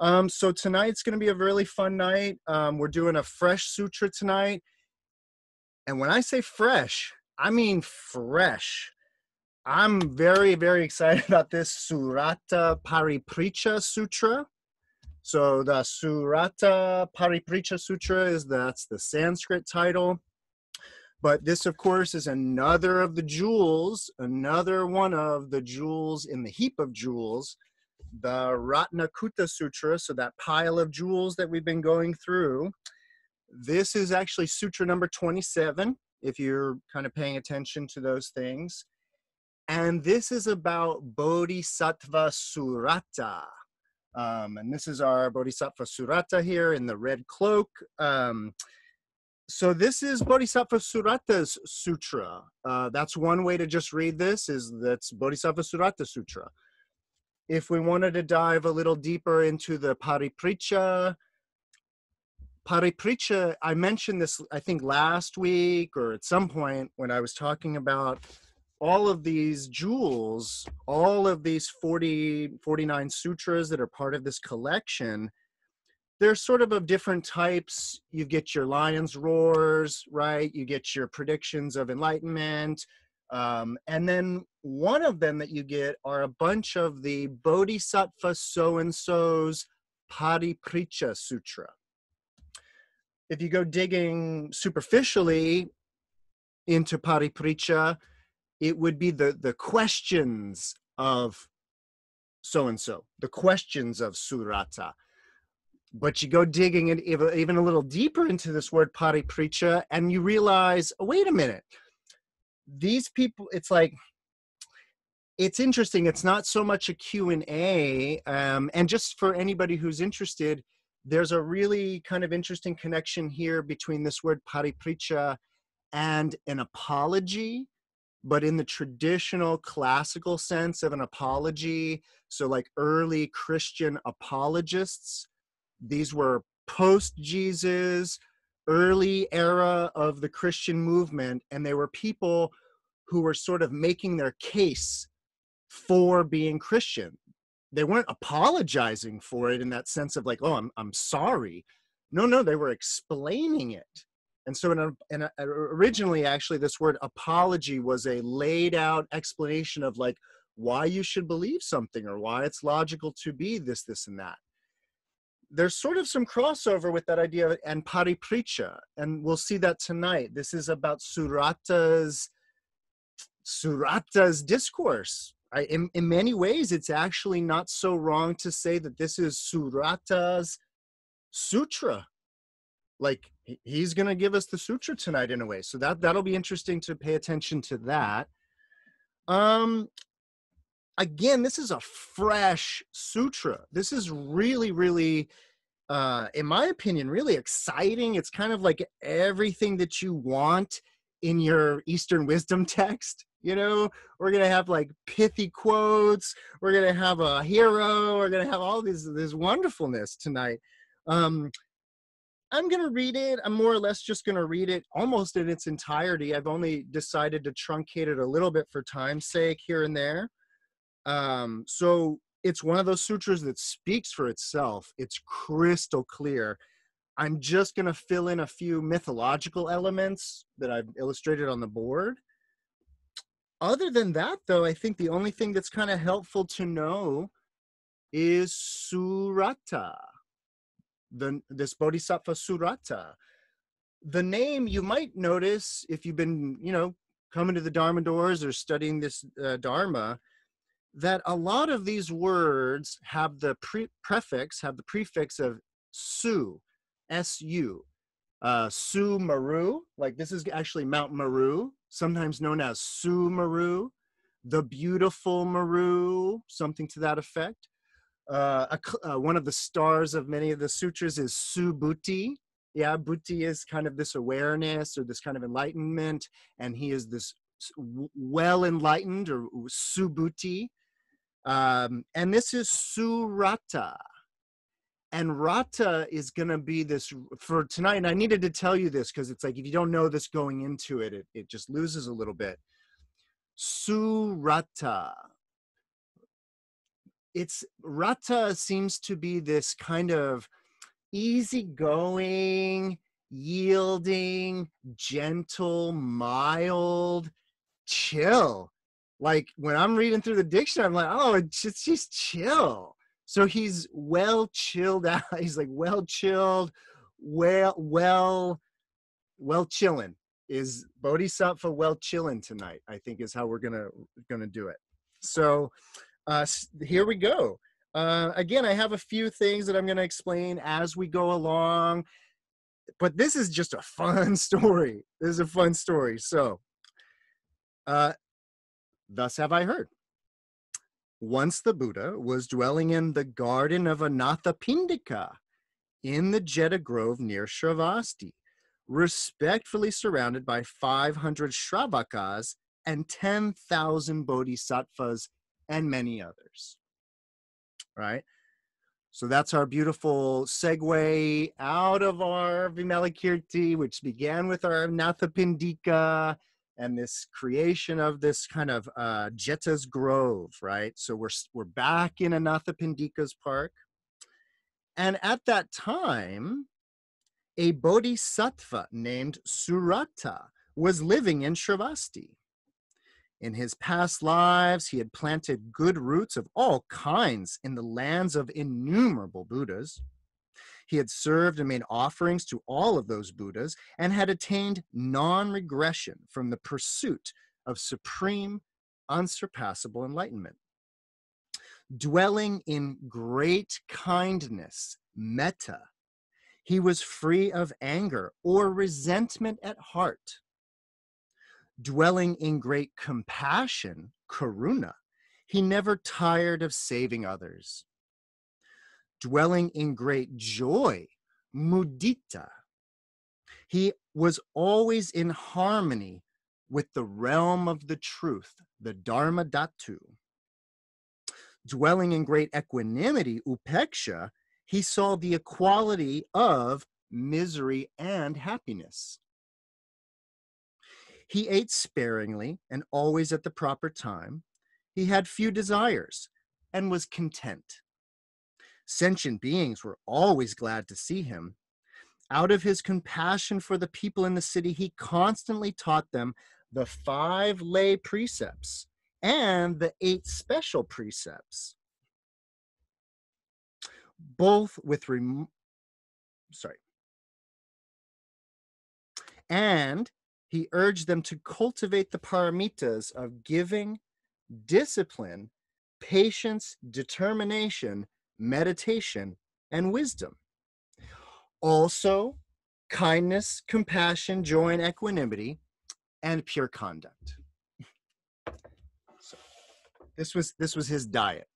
Um, so tonight's going to be a really fun night. Um, we're doing a fresh sutra tonight. And when I say fresh, I mean fresh. I'm very, very excited about this Surata Paripriccha Sutra. So the Surata Paripriccha Sutra is that's the Sanskrit title. But this, of course, is another of the jewels, another one of the jewels in the heap of jewels, the Ratnakuta Sutra. So that pile of jewels that we've been going through. This is actually Sutra number 27, if you're kind of paying attention to those things. And this is about Bodhisattva Surata. Um, and this is our Bodhisattva Surata here in the red cloak. Um, so this is Bodhisattva Surata's sutra. Uh, that's one way to just read this is that's Bodhisattva Surata Sutra. If we wanted to dive a little deeper into the Paripriccha, Paripriccha, I mentioned this I think last week or at some point when I was talking about all of these jewels, all of these 40, 49 sutras that are part of this collection, they're sort of of different types. You get your lion's roars, right? You get your predictions of enlightenment. Um, and then one of them that you get are a bunch of the Bodhisattva so and so's Paripriccha Sutra. If you go digging superficially into Paripriccha, it would be the the questions of so and so the questions of surata but you go digging in even a little deeper into this word paripriccha and you realize oh, wait a minute these people it's like it's interesting it's not so much a q&a um, and just for anybody who's interested there's a really kind of interesting connection here between this word paripriccha and an apology but in the traditional classical sense of an apology so like early christian apologists these were post jesus early era of the christian movement and they were people who were sort of making their case for being christian. They weren't apologizing for it in that sense of like oh i'm, I'm sorry. No no they were explaining it. And so, in a, in a, originally, actually, this word apology was a laid out explanation of like why you should believe something or why it's logical to be this, this, and that. There's sort of some crossover with that idea of and paripriccha, and we'll see that tonight. This is about Surata's Surata's discourse. I, in, in many ways, it's actually not so wrong to say that this is Surata's sutra. Like he's going to give us the sutra tonight in a way so that that'll be interesting to pay attention to that um again this is a fresh sutra this is really really uh in my opinion really exciting it's kind of like everything that you want in your eastern wisdom text you know we're gonna have like pithy quotes we're gonna have a hero we're gonna have all this this wonderfulness tonight um I'm to read it. I'm more or less just to read it almost in its entirety. I've only decided to truncate it a little bit for time's sake here and there. Um, so it's one of those sutras that speaks for itself. It's crystal clear. I'm just going to fill in a few mythological elements that I've illustrated on the board. Other than that, though, I think the only thing that's kind of helpful to know is surata the this Bodhisattva Surata. The name you might notice if you've been, you know, coming to the Dharma doors or studying this uh, Dharma, that a lot of these words have the pre- prefix, have the prefix of Su, S-U. Uh, Su Meru, like this is actually Mount Meru, sometimes known as Su Meru, the beautiful Meru, something to that effect uh, a, uh, one of the stars of many of the sutras is Subhuti. Yeah, Buddhi is kind of this awareness or this kind of enlightenment, and he is this well enlightened or Subhuti. Um, and this is Surata. And Rata is going to be this for tonight. And I needed to tell you this because it's like if you don't know this going into it, it, it just loses a little bit. Surata it's Rata seems to be this kind of easygoing, yielding, gentle, mild, chill. Like when I'm reading through the dictionary, I'm like, oh, it's just, chill. So he's well chilled out. He's like well chilled, well, well, well chilling is Bodhisattva well chilling tonight, I think is how we're gonna gonna do it. So uh, here we go. Uh, again, I have a few things that I'm to explain as we go along, but this is just a fun story. This is a fun story. So, uh, thus have I heard. Once the Buddha was dwelling in the garden of Anathapindika in the Jeta Grove near Shravasti, respectfully surrounded by 500 Shravakas and 10,000 bodhisattvas and many others. Right? So that's our beautiful segue out of our Vimalakirti, which began with our Nathapindika and this creation of this kind of uh, Jeta's Grove, right? So we're, we're back in Anathapindika's park. And at that time, a bodhisattva named Surata was living in Shravasti. In his past lives, he had planted good roots of all kinds in the lands of innumerable Buddhas. He had served and made offerings to all of those Buddhas and had attained non regression from the pursuit of supreme, unsurpassable enlightenment. Dwelling in great kindness, metta, he was free of anger or resentment at heart dwelling in great compassion, karuna, he never tired of saving others. Dwelling in great joy, mudita, he was always in harmony with the realm of the truth, the Dharma Dhatu. Dwelling in great equanimity, upeksha, he saw the equality of misery and happiness. He ate sparingly and always at the proper time. He had few desires and was content. Sentient beings were always glad to see him. Out of his compassion for the people in the city, he constantly taught them the five lay precepts and the eight special precepts, both with rem- sorry, and he urged them to cultivate the paramitas of giving, discipline, patience, determination, meditation, and wisdom. Also, kindness, compassion, joy, and equanimity, and pure conduct. So, this was this was his diet.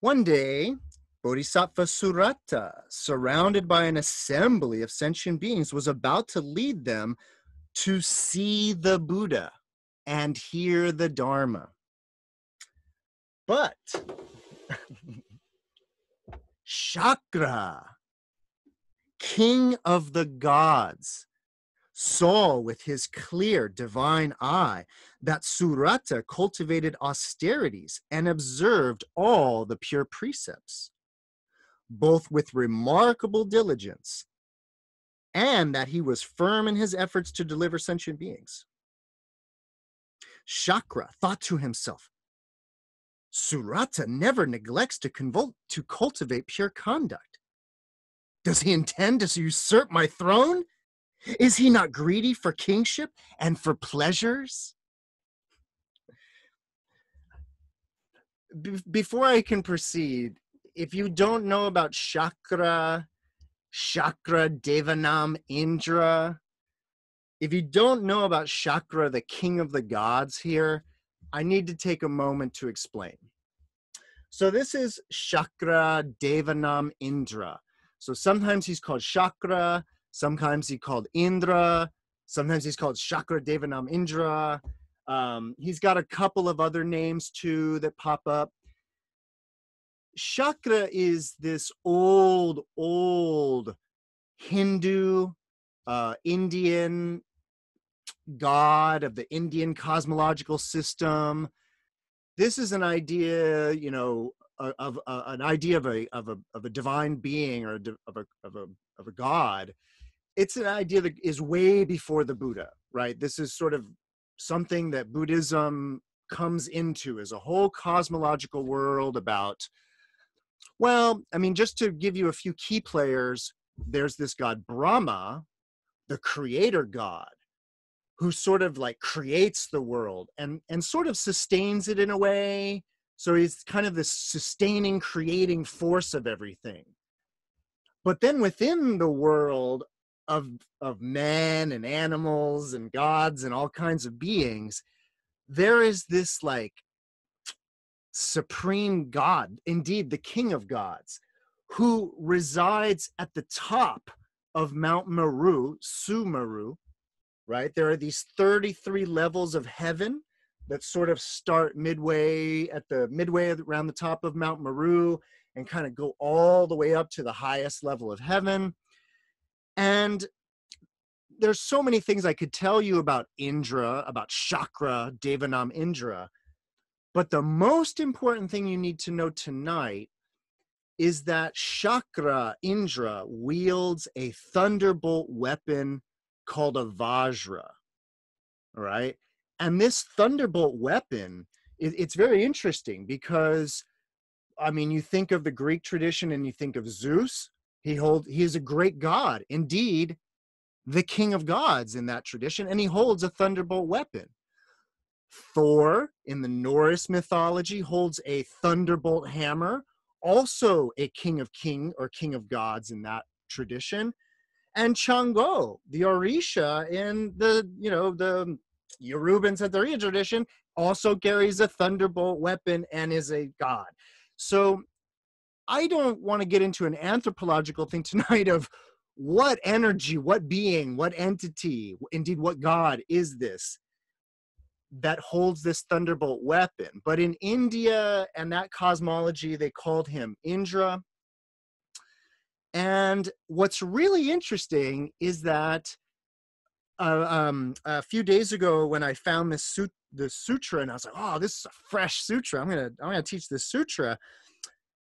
One day, Bodhisattva Surata, surrounded by an assembly of sentient beings, was about to lead them to see the Buddha and hear the Dharma. But Shakra, king of the gods, saw with his clear divine eye that Surata cultivated austerities and observed all the pure precepts both with remarkable diligence and that he was firm in his efforts to deliver sentient beings. Shakra thought to himself, Surata never neglects to, convol- to cultivate pure conduct. Does he intend to usurp my throne? Is he not greedy for kingship and for pleasures? Be- before I can proceed, if you don't know about Shakra, Shakra Devanam Indra, if you don't know about Shakra, the king of the gods here, I need to take a moment to explain. So this is Shakra Devanam Indra. So sometimes he's called Shakra, sometimes he's called Indra, sometimes he's called Shakra Devanam Indra. Um, he's got a couple of other names too that pop up. Shakra is this old, old Hindu, uh, Indian god of the Indian cosmological system. this is an idea, you know, of, of uh, an idea of a of a of a divine being or a of a of a of a god. It's an idea that is way before the Buddha, right? This is sort of something that Buddhism comes into as a whole cosmological world about. Well, I mean, just to give you a few key players, there's this god Brahma, the creator god, who sort of like creates the world and and sort of sustains it in a way. So he's kind of this sustaining creating force of everything. But then within the world of of men and animals and gods and all kinds of beings there is this like supreme god indeed the king of gods who resides at the top of mount meru sumeru right? There are these 33 levels of heaven that sort of start midway at the midway around the top of Mount Meru and kind of go all the way up to the highest level of heaven. And there's so many things I could tell you about Indra, about Shakra, Devanam Indra. But the most important thing you need to know tonight is that Shakra Indra wields a thunderbolt weapon called a Vajra. right? And this Thunderbolt weapon, it, it's very interesting because, I mean, you think of the Greek tradition and you think of Zeus. He hold he is a great god, indeed, the king of gods in that tradition, and he holds a thunderbolt weapon. Thor in the Norse mythology holds a thunderbolt hammer, also a king of king or king of gods in that tradition and Chango, the Orisha in the, you know, the Yoruban Santeria tradition, also carries a thunderbolt weapon and is a god. So I don't want to get into an anthropological thing tonight of what energy, what being, what entity, indeed, what God is this that holds this thunderbolt weapon. But in India and that cosmology, they called him Indra. And what's really interesting is that uh, um, a few days ago when I found this sut- the sutra and I was like, oh, this is a fresh sutra. I'm gonna I'm gonna teach this sutra.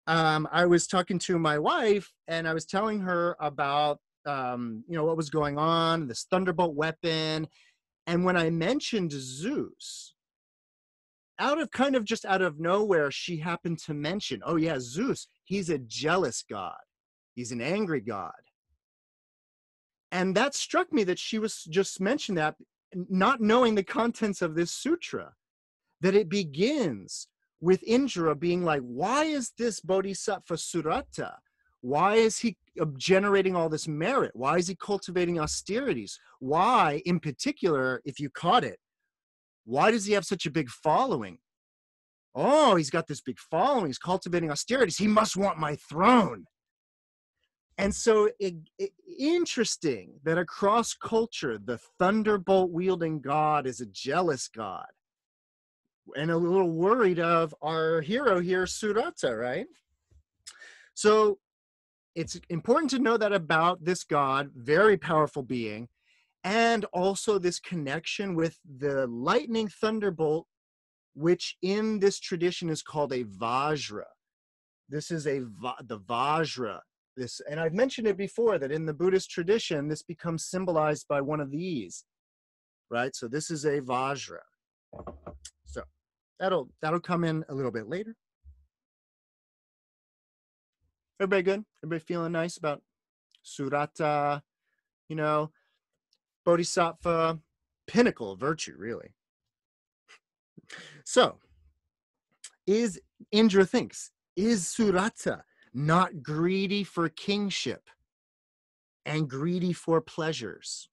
Um, I was talking to my wife and I was telling her about um, you know what was going on, this thunderbolt weapon, and when I mentioned Zeus, out of kind of just out of nowhere, she happened to mention, oh yeah, Zeus, he's a jealous god. He's an angry God. And that struck me that she was just mentioned that, not knowing the contents of this sutra, that it begins with Indra being like, why is this Bodhisattva Surata? Why is he uh, generating all this merit? Why is he cultivating austerities? Why, in particular, if you caught it, why does he have such a big following? Oh, he's got this big following. He's cultivating austerities. He must want my throne and so it, it, interesting that across culture the thunderbolt wielding god is a jealous god. And a little worried of our hero here surata right? So it's important to know that about this god very powerful being and also this connection with the lightning thunderbolt which in this tradition is called a vajra. This is a the vajra this and i've mentioned it before that in the buddhist tradition this becomes symbolized by one of these right? So this is a vajra. So that'll that'll come in a little bit later. Everybody good? Everybody feeling nice about surata you know bodhisattva pinnacle of virtue really? So is indra thinks is surata not greedy for kingship and greedy for pleasures.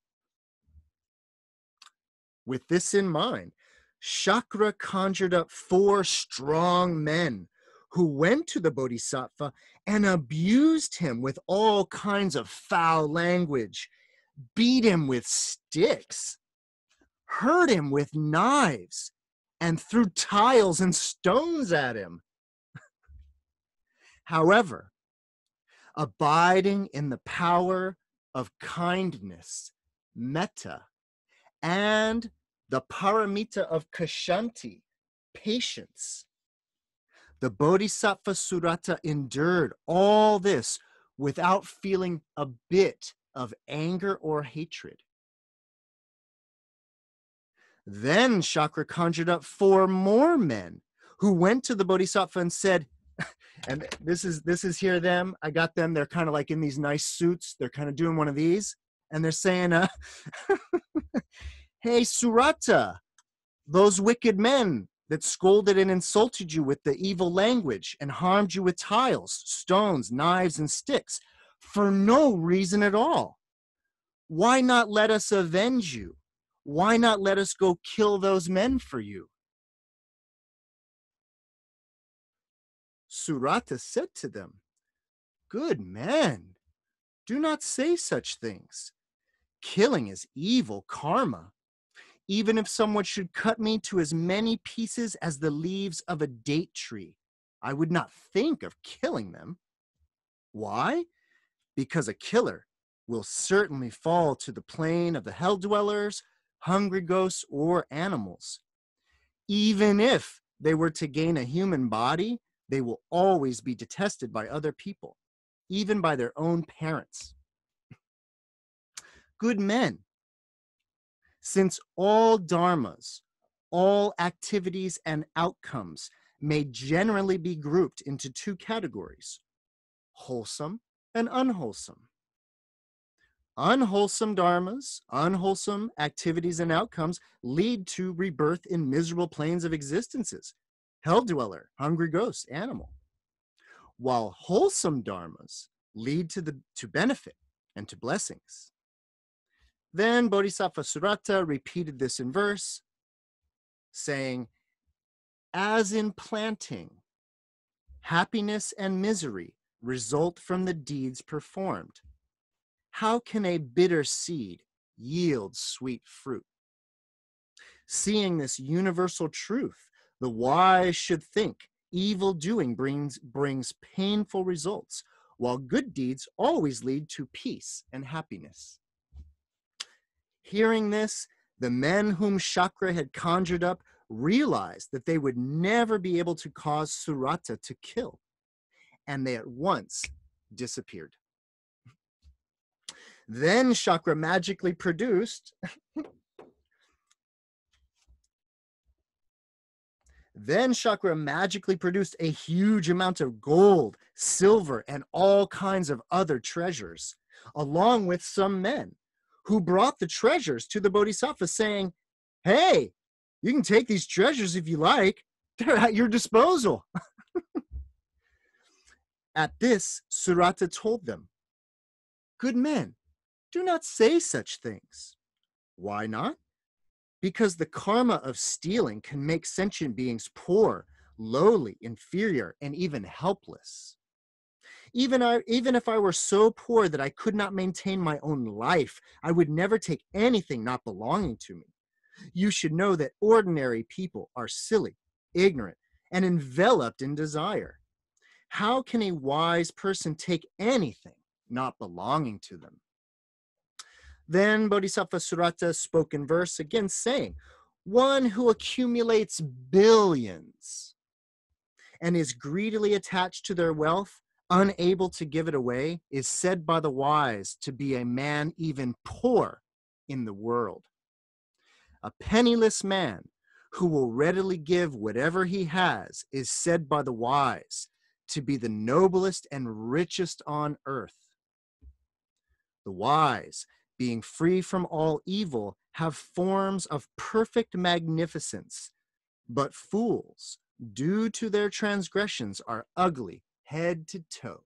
With this in mind, Shakra conjured up four strong men who went to the Bodhisattva and abused him with all kinds of foul language, beat him with sticks, hurt him with knives, and threw tiles and stones at him. However, abiding in the power of kindness, metta, and the paramita of kshanti, patience. The Bodhisattva Surata endured all this without feeling a bit of anger or hatred. Then Shakra conjured up four more men who went to the Bodhisattva and said, and this is this is here them. I got them. They're kind of like in these nice suits. They're kind of doing one of these, and they're saying, uh, "Hey, surata those wicked men that scolded and insulted you with the evil language and harmed you with tiles, stones, knives, and sticks for no reason at all. Why not let us avenge you? Why not let us go kill those men for you? Surata said to them, Good men, do not say such things. Killing is evil karma even if someone should cut me to as many pieces as the leaves of a date tree, I would not think of killing them. Why? Because a killer will certainly fall to the plane of the hell dwellers, hungry ghosts, or animals. Even if they were to gain a human body, they will always be detested by other people, even by their own parents. Good men since all dharmas, all activities and outcomes may generally be grouped into two categories wholesome and unwholesome. Unwholesome dharmas, unwholesome activities and outcomes lead to rebirth in miserable planes of existences, hell dweller, hungry ghost, animal. While wholesome dharmas lead to the to benefit and to blessings. Then Bodhisattva Surata repeated this in verse, saying, As in planting, happiness and misery result from the deeds performed. How can a bitter seed yield sweet fruit? Seeing this universal truth, the wise should think evil doing brings, brings painful results, while good deeds always lead to peace and happiness. Hearing this, the men whom Shakra had conjured up realized that they would never be able to cause Surata to kill, and they at once disappeared. Then Shakra magically produced. Then Shakra magically produced a huge amount of gold, silver, and all kinds of other treasures, along with some men who brought the treasures to the Bodhisattva saying, Hey, you can take these treasures if you like, they're at your disposal. at this, Surata told them, Good men, do not say such things. Why not? Because the karma of stealing can make sentient beings poor, lowly, inferior, and even helpless. Even, I, even if I were so poor that I could not maintain my own life, I would never take anything not belonging to me. You should know that ordinary people are silly, ignorant, and enveloped in desire. How can a wise person take anything not belonging to them? Then Bodhisattva Surata spoke in verse again, saying, One who accumulates billions and is greedily attached to their wealth unable to give it away, is said by the wise to be a man even poor in the world. A penniless man who will readily give whatever he has is said by the wise to be the noblest and richest on earth. The wise, being free from all evil, have forms of perfect magnificence, but fools, due to their transgressions, are ugly head to toe.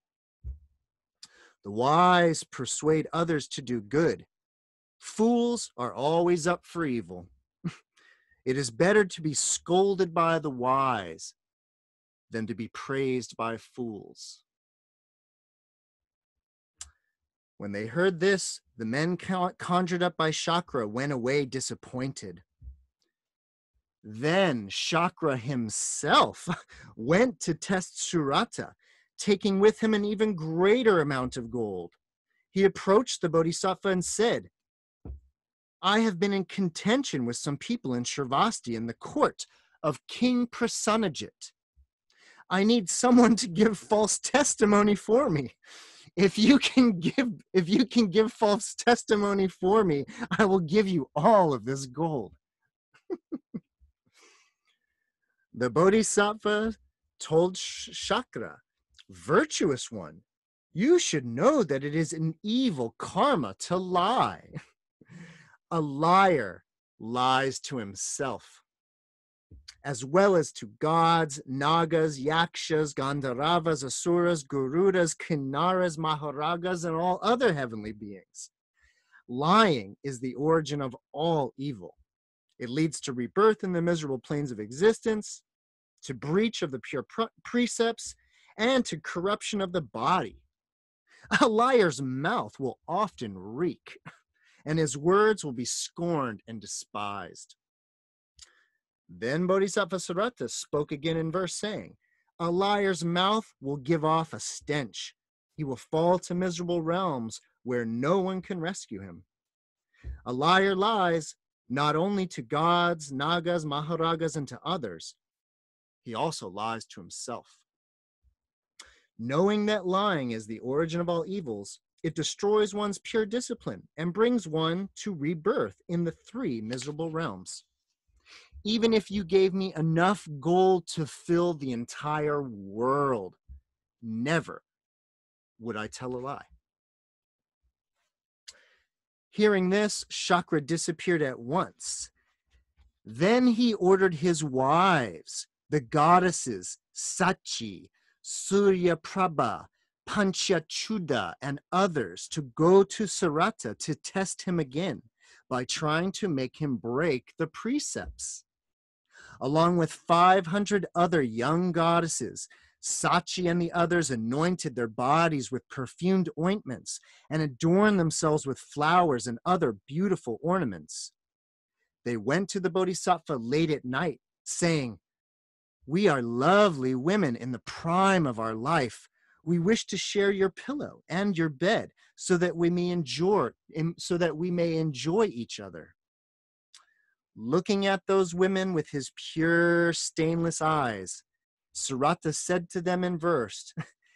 The wise persuade others to do good. Fools are always up for evil. it is better to be scolded by the wise than to be praised by fools. When they heard this, the men conjured up by Shakra went away disappointed. Then Shakra himself went to test Surata, taking with him an even greater amount of gold. He approached the Bodhisattva and said, I have been in contention with some people in Shravasti in the court of King Prasenajit. I need someone to give false testimony for me. If you can give if you can give false testimony for me, I will give you all of this gold. the Bodhisattva told Shakra, virtuous one, you should know that it is an evil karma to lie. A liar lies to himself, as well as to gods, nagas, yakshas, gandharvas, asuras, garudas, kinnaras, mahoragas, and all other heavenly beings. Lying is the origin of all evil. It leads to rebirth in the miserable planes of existence, to breach of the pure precepts, and to corruption of the body. A liar's mouth will often reek, and his words will be scorned and despised. Then Bodhisattva Surata spoke again in verse, saying, A liar's mouth will give off a stench. He will fall to miserable realms where no one can rescue him. A liar lies not only to gods, nagas, mahoragas, and to others, he also lies to himself. Knowing that lying is the origin of all evils, it destroys one's pure discipline and brings one to rebirth in the three miserable realms. Even if you gave me enough gold to fill the entire world, never would I tell a lie. Hearing this, Shakra disappeared at once. Then he ordered his wives, the goddesses Sachi, Surya Prabha, Panchachuda, and others to go to Surata to test him again by trying to make him break the precepts. Along with 500 other young goddesses, Sachi and the others anointed their bodies with perfumed ointments and adorned themselves with flowers and other beautiful ornaments. They went to the Bodhisattva late at night, saying, we are lovely women in the prime of our life. We wish to share your pillow and your bed so that we may enjoy so that we may enjoy each other. Looking at those women with his pure stainless eyes, Surata said to them in verse,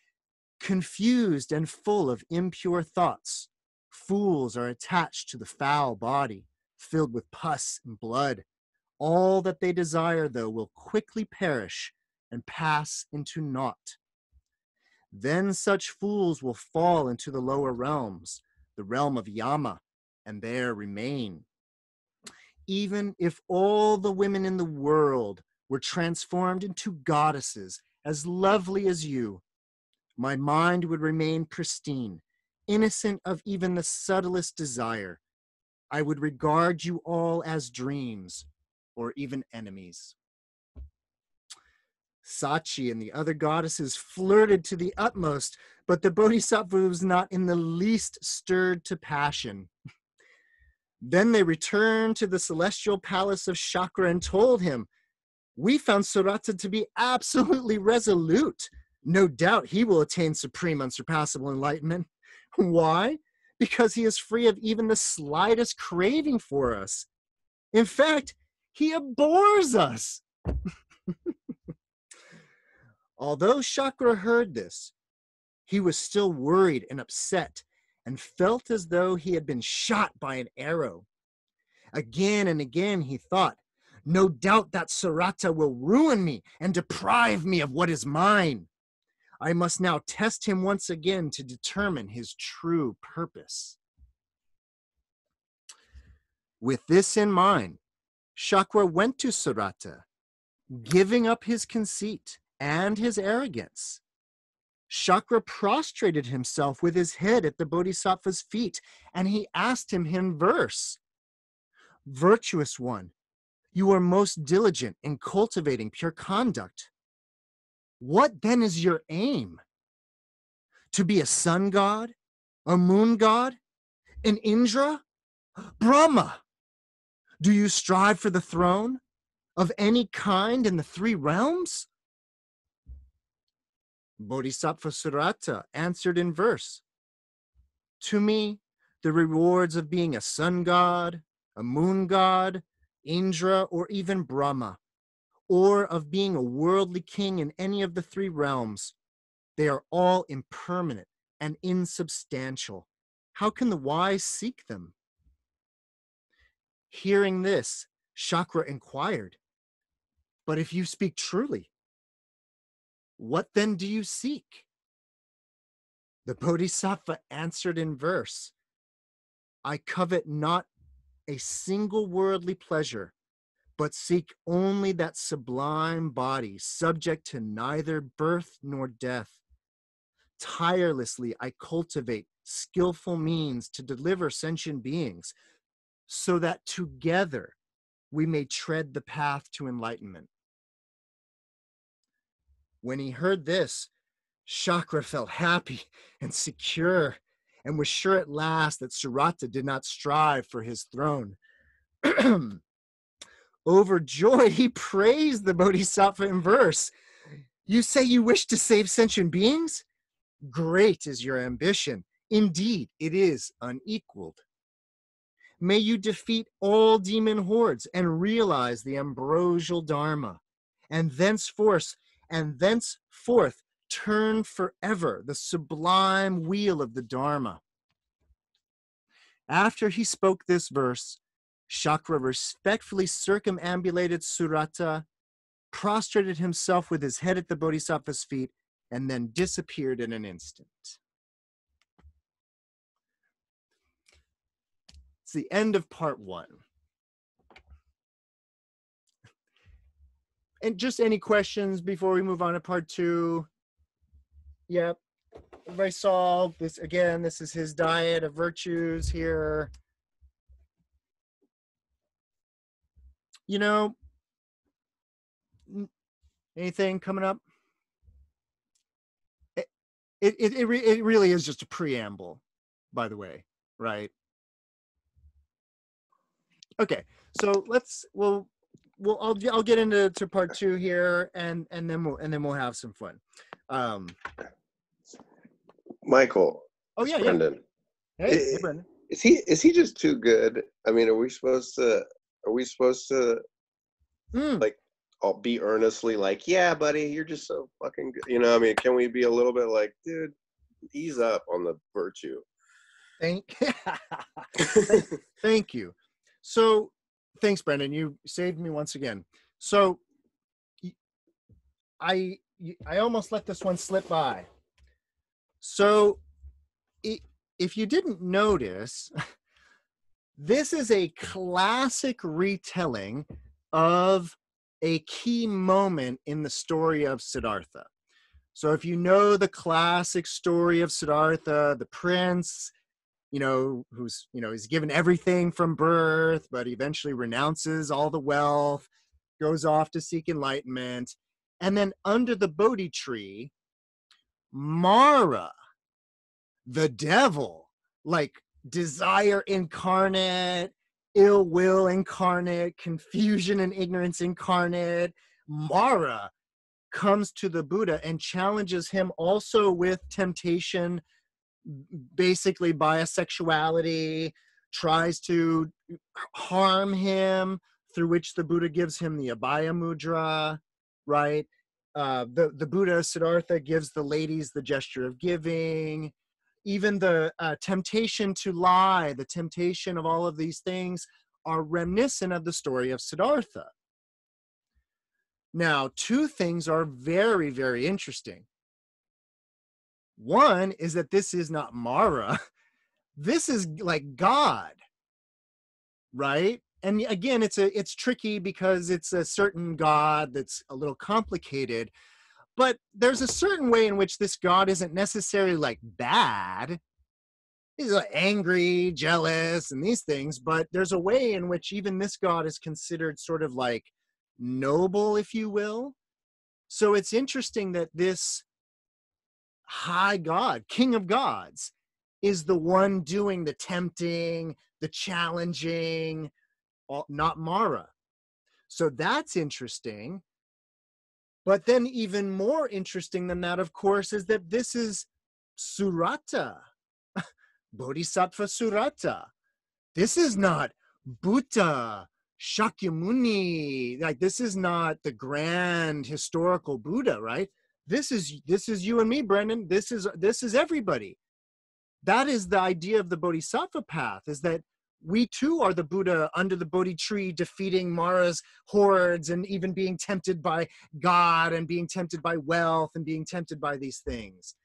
confused and full of impure thoughts, fools are attached to the foul body, filled with pus and blood all that they desire, though, will quickly perish and pass into naught. Then such fools will fall into the lower realms, the realm of Yama, and there remain. Even if all the women in the world were transformed into goddesses as lovely as you, my mind would remain pristine, innocent of even the subtlest desire. I would regard you all as dreams, or even enemies. Sachi and the other goddesses flirted to the utmost, but the bodhisattva was not in the least stirred to passion. Then they returned to the celestial palace of Shakra and told him, We found Surata to be absolutely resolute. No doubt he will attain supreme unsurpassable enlightenment. Why? Because he is free of even the slightest craving for us. In fact, he abhors us. Although Shakra heard this, he was still worried and upset and felt as though he had been shot by an arrow. Again and again he thought, no doubt that Surata will ruin me and deprive me of what is mine. I must now test him once again to determine his true purpose. With this in mind, Shakra went to Surata, giving up his conceit and his arrogance. Shakra prostrated himself with his head at the Bodhisattva's feet, and he asked him in verse Virtuous one, you are most diligent in cultivating pure conduct. What then is your aim? To be a sun god, a moon god, an Indra, Brahma? Do you strive for the throne of any kind in the three realms? Bodhisattva Surata answered in verse To me, the rewards of being a sun god, a moon god, Indra, or even Brahma, or of being a worldly king in any of the three realms. They are all impermanent and insubstantial. How can the wise seek them? Hearing this, Shakra inquired, But if you speak truly, what then do you seek? The Bodhisattva answered in verse I covet not a single worldly pleasure, but seek only that sublime body, subject to neither birth nor death. Tirelessly I cultivate skillful means to deliver sentient beings, so that together we may tread the path to enlightenment. When he heard this, Shakra felt happy and secure and was sure at last that Surata did not strive for his throne. Overjoyed, he praised the Bodhisattva in verse. You say you wish to save sentient beings? Great is your ambition. Indeed, it is unequaled. May you defeat all demon hordes and realize the ambrosial Dharma, and thenceforth, and thenceforth turn forever the sublime wheel of the Dharma. After he spoke this verse, Shakra respectfully circumambulated Surata, prostrated himself with his head at the Bodhisattva's feet, and then disappeared in an instant. It's the end of part one. And just any questions before we move on to part two? Yep. Everybody saw this again. This is his diet of virtues here. You know, anything coming up? It it it, it, it really is just a preamble, by the way, right? Okay, so let's we'll we'll I'll I'll get into to part two here, and and then we'll and then we'll have some fun. Um, Michael. oh yeah, yeah. Brendan. Hey, hey, Eh, Brendan. Is he is he just too good? I mean, are we supposed to are we supposed to Mm, like all be earnestly like, yeah, buddy, you're just so fucking good. You know, I mean, can we be a little bit like, dude, ease up on the virtue? thank thank you. So thanks, Brendan. You saved me once again. So I I almost let this one slip by. So if you didn't notice, this is a classic retelling of a key moment in the story of Siddhartha. So if you know the classic story of Siddhartha, the prince, you know, who's, you know, he's given everything from birth, but eventually renounces all the wealth, goes off to seek enlightenment. And then under the Bodhi tree, Mara, the devil, like desire incarnate, ill will incarnate, confusion and ignorance incarnate, Mara comes to the Buddha and challenges him also with temptation, basically bisexuality, tries to harm him, through which the Buddha gives him the Abhaya Mudra, right? Uh, the, the Buddha, Siddhartha, gives the ladies the gesture of giving. Even the uh, temptation to lie, the temptation of all of these things are reminiscent of the story of Siddhartha. Now, two things are very, very interesting. One is that this is not Mara, this is like God, right? And again, it's a it's tricky because it's a certain God that's a little complicated, but there's a certain way in which this God isn't necessarily like bad. He's like angry, jealous, and these things, but there's a way in which even this God is considered sort of like noble, if you will. So it's interesting that this high God, King of Gods, is the one doing the tempting, the challenging, not Mara. So that's interesting. But then, even more interesting than that, of course, is that this is Surata, Bodhisattva Surata. This is not Buddha, Shakyamuni. Like this is not the grand historical Buddha, right? This is this is you and me, Brendan. This is this is everybody. That is the idea of the Bodhisattva path, is that we too are the Buddha under the Bodhi tree, defeating Mara's hordes and even being tempted by God and being tempted by wealth and being tempted by these things.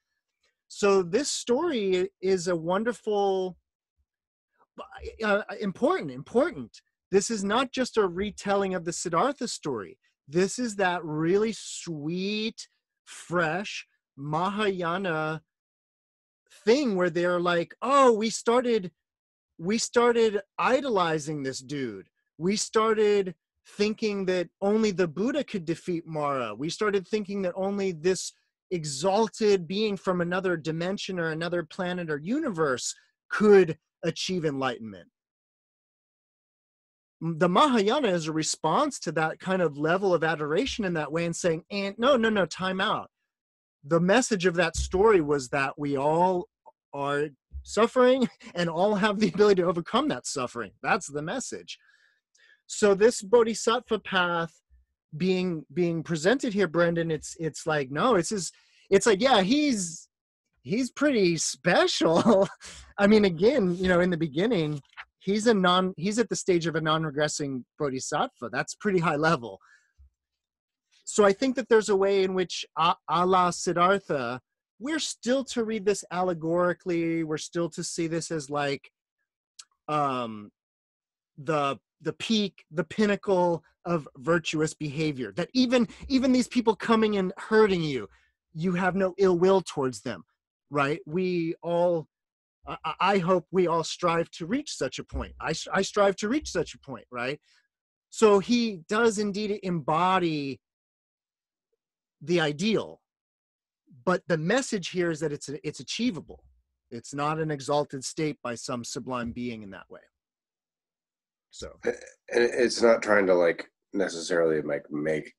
So this story is a wonderful, uh, important, important. This is not just a retelling of the Siddhartha story. This is that really sweet, fresh Mahayana thing where they're like, oh, we started we started idolizing this dude. We started thinking that only the Buddha could defeat Mara. We started thinking that only this exalted being from another dimension or another planet or universe could achieve enlightenment. The Mahayana is a response to that kind of level of adoration in that way and saying, and no, no, no, time out. The message of that story was that we all are suffering and all have the ability to overcome that suffering. That's the message. So this bodhisattva path being being presented here, Brendan, it's it's like no, it's just it's like yeah, he's he's pretty special. I mean, again, you know, in the beginning, he's a non he's at the stage of a non-regressing bodhisattva. That's pretty high level. So I think that there's a way in which Allah Siddhartha we're still to read this allegorically we're still to see this as like um the the peak the pinnacle of virtuous behavior that even even these people coming and hurting you you have no ill will towards them right we all I, I hope we all strive to reach such a point. I, I strive to reach such a point right? So he does indeed embody the ideal but the message here is that it's it's achievable. It's not an exalted state by some sublime being in that way. So. And it's not trying to like necessarily like make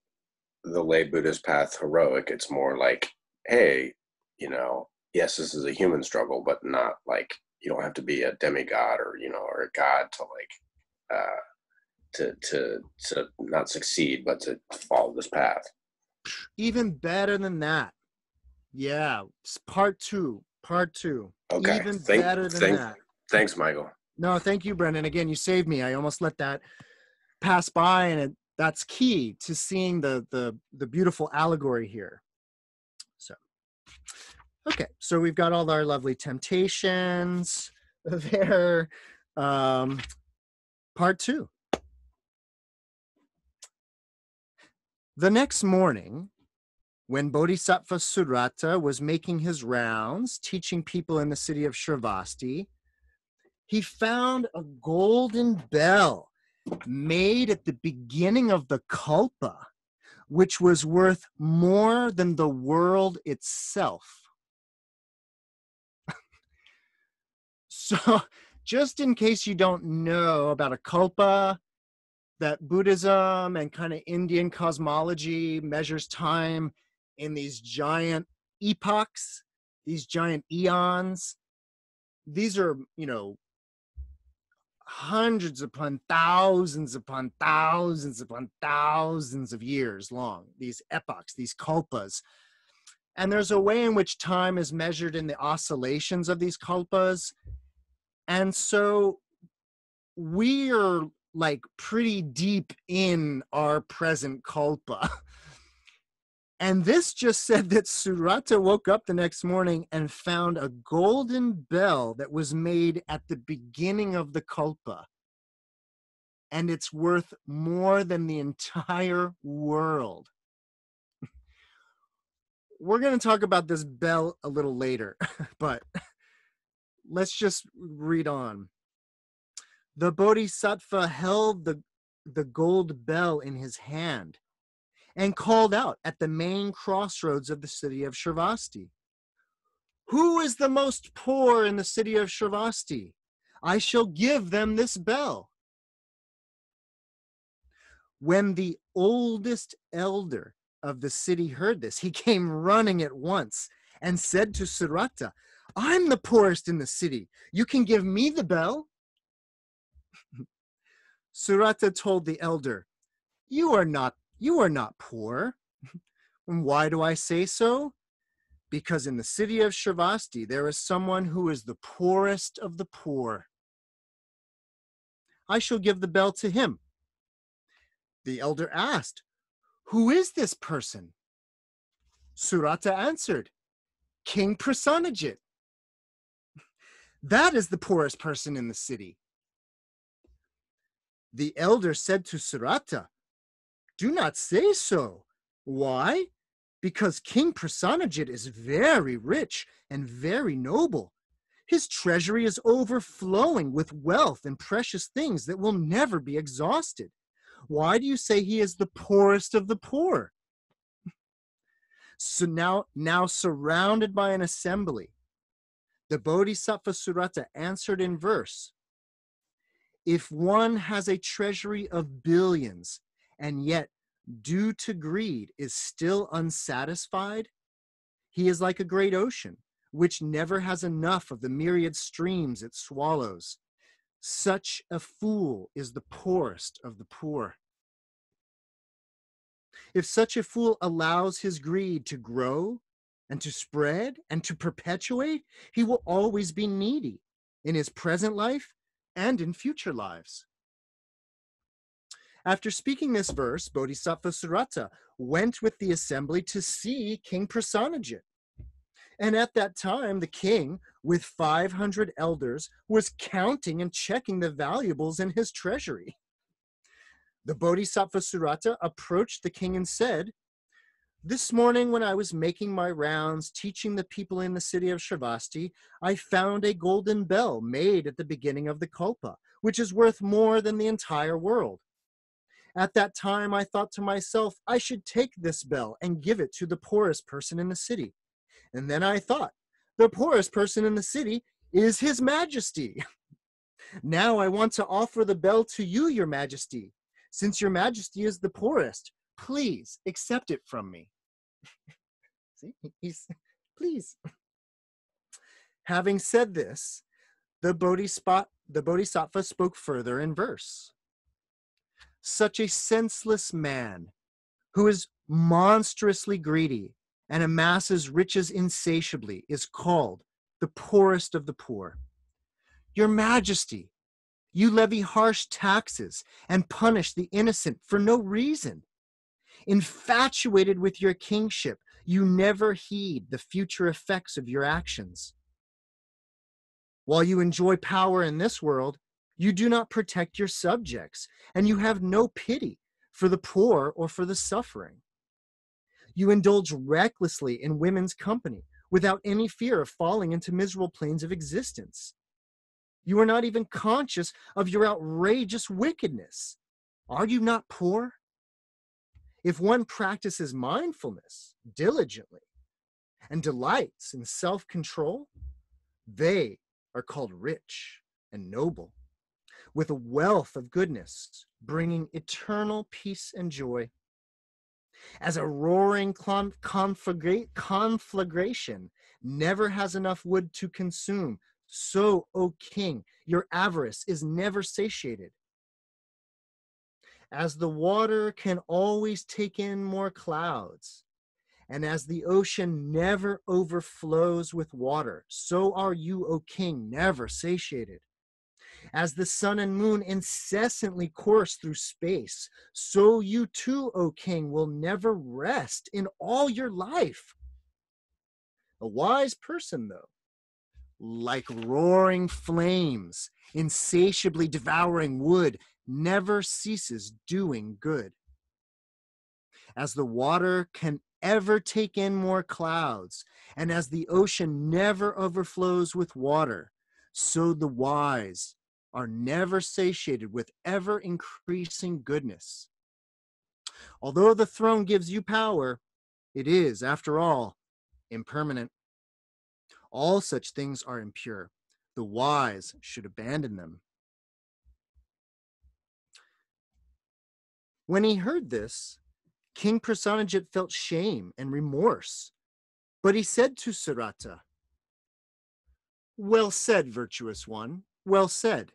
the lay buddhist path heroic. It's more like hey you know yes this is a human struggle but not like you don't have to be a demigod or you know or a god to like uh to to to not succeed but to follow this path even better than that yeah, part two. Part two. Okay. Even thank, better than thank, that. Thanks, Michael. No, thank you, Brendan. Again, you saved me. I almost let that pass by, and it, that's key to seeing the the the beautiful allegory here. So, okay, so we've got all our lovely temptations there. Um, part two. The next morning, when Bodhisattva Surata was making his rounds, teaching people in the city of Shravasti, he found a golden bell made at the beginning of the Kalpa, which was worth more than the world itself. So, just in case you don't know about a Kalpa, that Buddhism and kind of Indian cosmology measures time in these giant epochs, these giant eons. These are, you know, hundreds upon thousands upon thousands upon thousands of years long, these epochs, these kalpas. And there's a way in which time is measured in the oscillations of these kalpas. And so we are like pretty deep in our present kalpa. And this just said that Surata woke up the next morning and found a golden bell that was made at the beginning of the kalpa. And it's worth more than the entire world. We're going to talk about this bell a little later, but let's just read on. The Bodhisattva held the, the gold bell in his hand and called out at the main crossroads of the city of Shravasti. Who is the most poor in the city of Shravasti? I shall give them this bell. When the oldest elder of the city heard this, he came running at once and said to Surata, I'm the poorest in the city. You can give me the bell. Surata told the elder, You are not you are not poor. and why do I say so? Because in the city of Shravasti there is someone who is the poorest of the poor. I shall give the bell to him. The elder asked, Who is this person? Surata answered, King Prasenajit. That is the poorest person in the city. The elder said to Surata, Do not say so. Why? Because King Prasenajit is very rich and very noble. His treasury is overflowing with wealth and precious things that will never be exhausted. Why do you say he is the poorest of the poor? So now, now surrounded by an assembly, the Bodhisattva Surata answered in verse If one has a treasury of billions and yet, due to greed, is still unsatisfied, he is like a great ocean, which never has enough of the myriad streams it swallows. Such a fool is the poorest of the poor. If such a fool allows his greed to grow and to spread and to perpetuate, he will always be needy in his present life and in future lives. After speaking this verse, Bodhisattva Surata went with the assembly to see King Prasenajit. And at that time, the king, with 500 elders, was counting and checking the valuables in his treasury. The Bodhisattva Surata approached the king and said, this morning, when I was making my rounds teaching the people in the city of Shravasti, I found a golden bell made at the beginning of the Kalpa, which is worth more than the entire world. At that time, I thought to myself, I should take this bell and give it to the poorest person in the city. And then I thought, the poorest person in the city is His Majesty. now I want to offer the bell to you, Your Majesty. Since Your Majesty is the poorest, please accept it from me. See, he's, please. Having said this, the Bodhisattva, the Bodhisattva spoke further in verse. Such a senseless man who is monstrously greedy and amasses riches insatiably is called the poorest of the poor. Your Majesty, you levy harsh taxes and punish the innocent for no reason. Infatuated with your kingship, you never heed the future effects of your actions. While you enjoy power in this world, you do not protect your subjects, and you have no pity for the poor or for the suffering. You indulge recklessly in women's company without any fear of falling into miserable planes of existence. You are not even conscious of your outrageous wickedness. Are you not poor? If one practices mindfulness diligently and delights in self control, they are called rich and noble, with a wealth of goodness, bringing eternal peace and joy. As a roaring conflagration never has enough wood to consume, so, O king, your avarice is never satiated as the water can always take in more clouds, and as the ocean never overflows with water, so are you, O king, never satiated. As the sun and moon incessantly course through space, so you too, O king, will never rest in all your life. A wise person, though, like roaring flames, insatiably devouring wood, never ceases doing good. As the water can ever take in more clouds, and as the ocean never overflows with water, so the wise are never satiated with ever increasing goodness. Although the throne gives you power, it is, after all, impermanent. All such things are impure. The wise should abandon them. When he heard this, King Prasenajit felt shame and remorse, but he said to Surata, Well said, virtuous one, well said.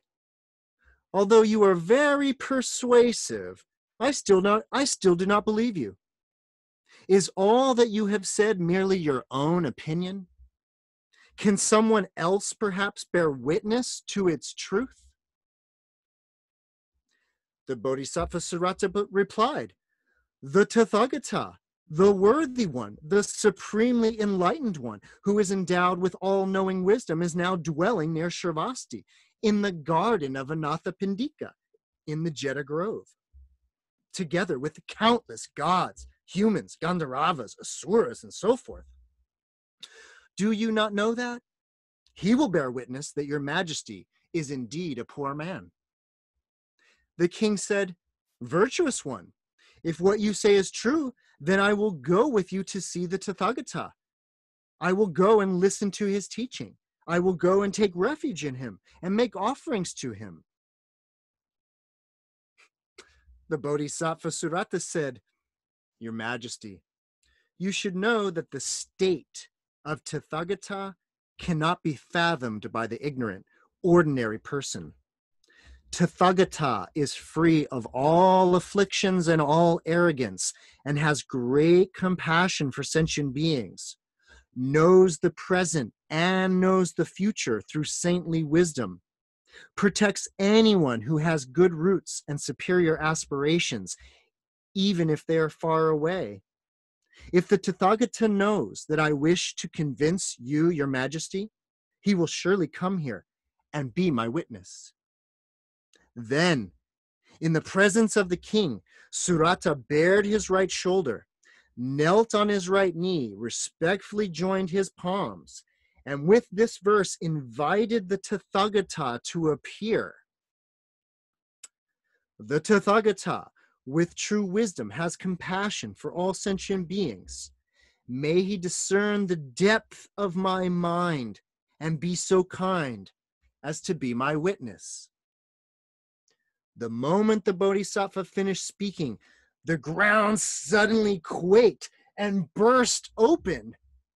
Although you are very persuasive, I still not I still do not believe you. Is all that you have said merely your own opinion? Can someone else perhaps bear witness to its truth? The Bodhisattva Surata replied, The Tathagata, the worthy one, the supremely enlightened one, who is endowed with all knowing wisdom, is now dwelling near Shravasti in the garden of Anathapindika in the Jeta Grove, together with countless gods, humans, Gandharvas, Asuras, and so forth. Do you not know that? He will bear witness that your majesty is indeed a poor man. The king said, Virtuous one, if what you say is true, then I will go with you to see the Tathagata. I will go and listen to his teaching. I will go and take refuge in him and make offerings to him. The Bodhisattva Surata said, Your Majesty, you should know that the state of Tathagata cannot be fathomed by the ignorant, ordinary person. Tathagata is free of all afflictions and all arrogance, and has great compassion for sentient beings, knows the present and knows the future through saintly wisdom, protects anyone who has good roots and superior aspirations, even if they are far away, if the Tathagata knows that I wish to convince you, your majesty, he will surely come here and be my witness. Then, in the presence of the king, Surata bared his right shoulder, knelt on his right knee, respectfully joined his palms, and with this verse invited the Tathagata to appear. The Tathagata with true wisdom, has compassion for all sentient beings. May he discern the depth of my mind and be so kind as to be my witness. The moment the Bodhisattva finished speaking, the ground suddenly quaked and burst open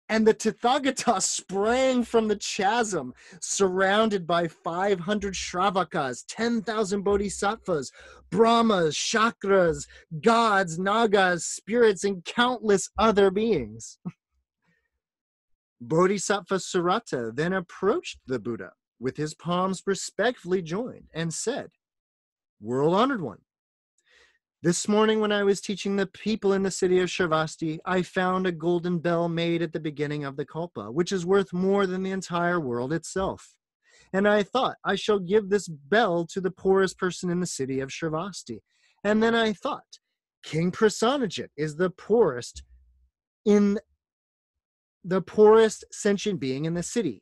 and the Tathagata sprang from the chasm, surrounded by 500 Shravakas, 10,000 Bodhisattvas, Brahmas, Shakras, gods, Nagas, spirits, and countless other beings. Bodhisattva Surata then approached the Buddha with his palms respectfully joined and said, World honored one, this morning, when I was teaching the people in the city of Shravasti, I found a golden bell made at the beginning of the Kalpa, which is worth more than the entire world itself. And I thought, I shall give this bell to the poorest person in the city of Shravasti. And then I thought, King Prasenajit is the poorest in the poorest sentient being in the city.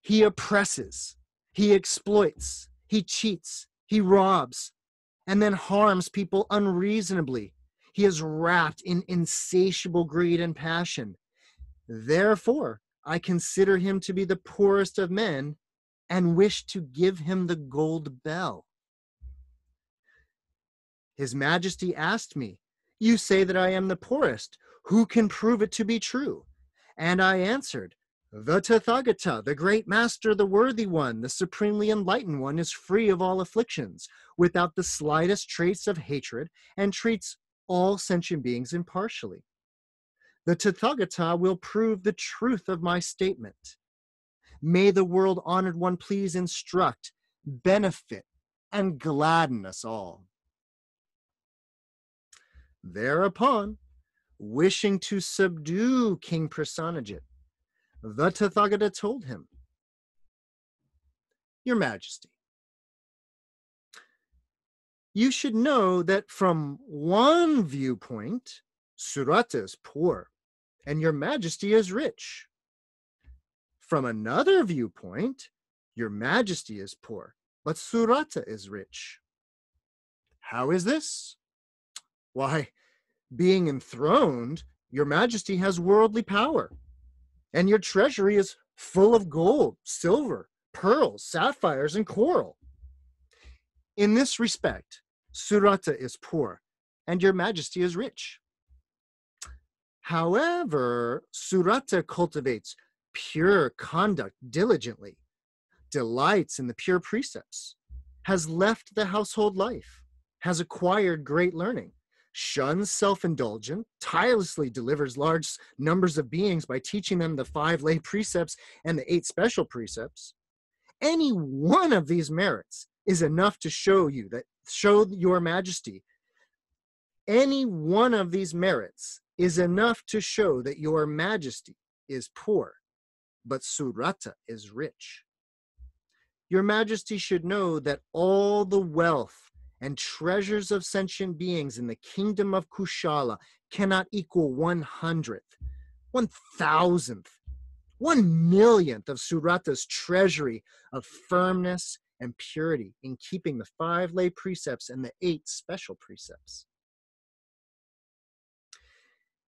He oppresses, he exploits, he cheats, he robs, and then harms people unreasonably. He is wrapped in insatiable greed and passion. Therefore, I consider him to be the poorest of men and wish to give him the gold bell. His Majesty asked me, You say that I am the poorest. Who can prove it to be true? And I answered, the Tathagata, the great master, the worthy one, the supremely enlightened one, is free of all afflictions, without the slightest trace of hatred, and treats all sentient beings impartially. The Tathagata will prove the truth of my statement. May the world honored one please instruct, benefit, and gladden us all. Thereupon, wishing to subdue King Prasenajit, the Tathagata told him, Your Majesty, you should know that from one viewpoint, Surata is poor and Your Majesty is rich. From another viewpoint, Your Majesty is poor, but Surata is rich. How is this? Why, being enthroned, Your Majesty has worldly power and your treasury is full of gold, silver, pearls, sapphires, and coral. In this respect, Surata is poor, and your majesty is rich. However, Surata cultivates pure conduct diligently, delights in the pure precepts, has left the household life, has acquired great learning, shuns self indulgence, tirelessly delivers large numbers of beings by teaching them the five lay precepts and the eight special precepts. Any one of these merits is enough to show you that, show your majesty. Any one of these merits is enough to show that your majesty is poor, but Surata is rich. Your majesty should know that all the wealth and treasures of sentient beings in the kingdom of Kushala cannot equal one hundredth, one thousandth, one millionth of Surata's treasury of firmness and purity in keeping the five lay precepts and the eight special precepts.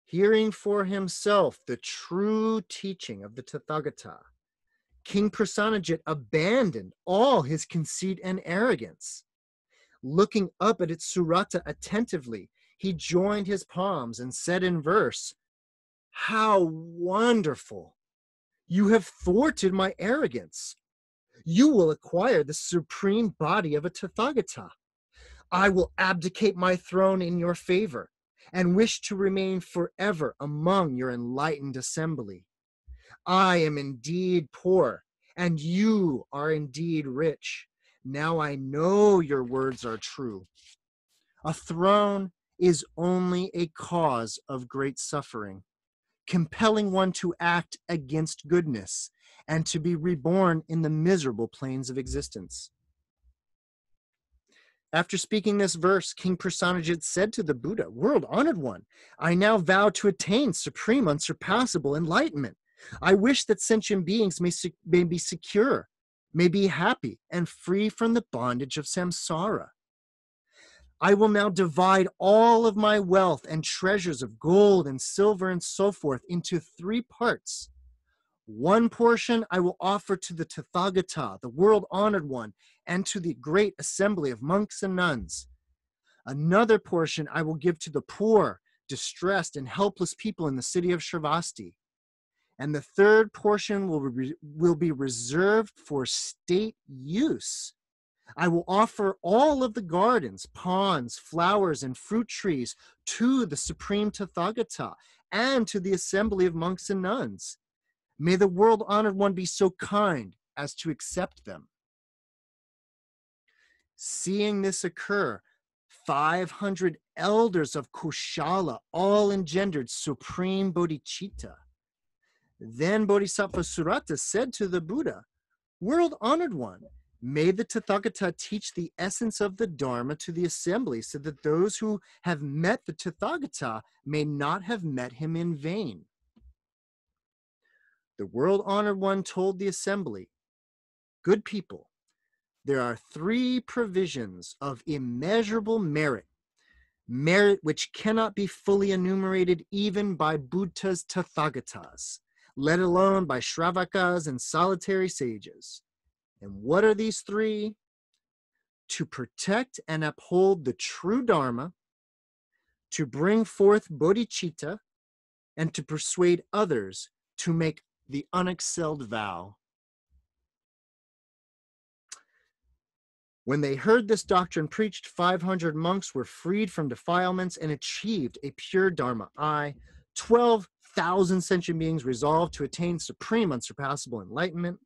Hearing for himself the true teaching of the Tathagata, King Prasenajit abandoned all his conceit and arrogance looking up at its surata attentively, he joined his palms and said in verse, How wonderful! You have thwarted my arrogance. You will acquire the supreme body of a Tathagata. I will abdicate my throne in your favor and wish to remain forever among your enlightened assembly. I am indeed poor, and you are indeed rich. Now I know your words are true. A throne is only a cause of great suffering, compelling one to act against goodness and to be reborn in the miserable plains of existence. After speaking this verse, King Prasenajit said to the Buddha, World honored one, I now vow to attain supreme, unsurpassable enlightenment. I wish that sentient beings may, may be secure may be happy and free from the bondage of samsara. I will now divide all of my wealth and treasures of gold and silver and so forth into three parts. One portion I will offer to the Tathagata, the world honored one, and to the great assembly of monks and nuns. Another portion I will give to the poor, distressed, and helpless people in the city of Shravasti and the third portion will, be, will be reserved for state use. I will offer all of the gardens, ponds, flowers, and fruit trees to the Supreme Tathagata and to the assembly of monks and nuns. May the world honored one be so kind as to accept them. Seeing this occur, 500 elders of Kushala all engendered supreme bodhicitta. Then Bodhisattva Surata said to the Buddha, World honored one, may the Tathagata teach the essence of the Dharma to the assembly so that those who have met the Tathagata may not have met him in vain. The world honored one told the assembly, Good people, there are three provisions of immeasurable merit, merit which cannot be fully enumerated even by Buddha's Tathagatas let alone by Shravakas and solitary sages. And what are these three? To protect and uphold the true Dharma, to bring forth bodhicitta, and to persuade others to make the unexcelled vow. When they heard this doctrine preached, 500 monks were freed from defilements and achieved a pure Dharma. I, 12 thousand sentient beings resolved to attain supreme unsurpassable enlightenment.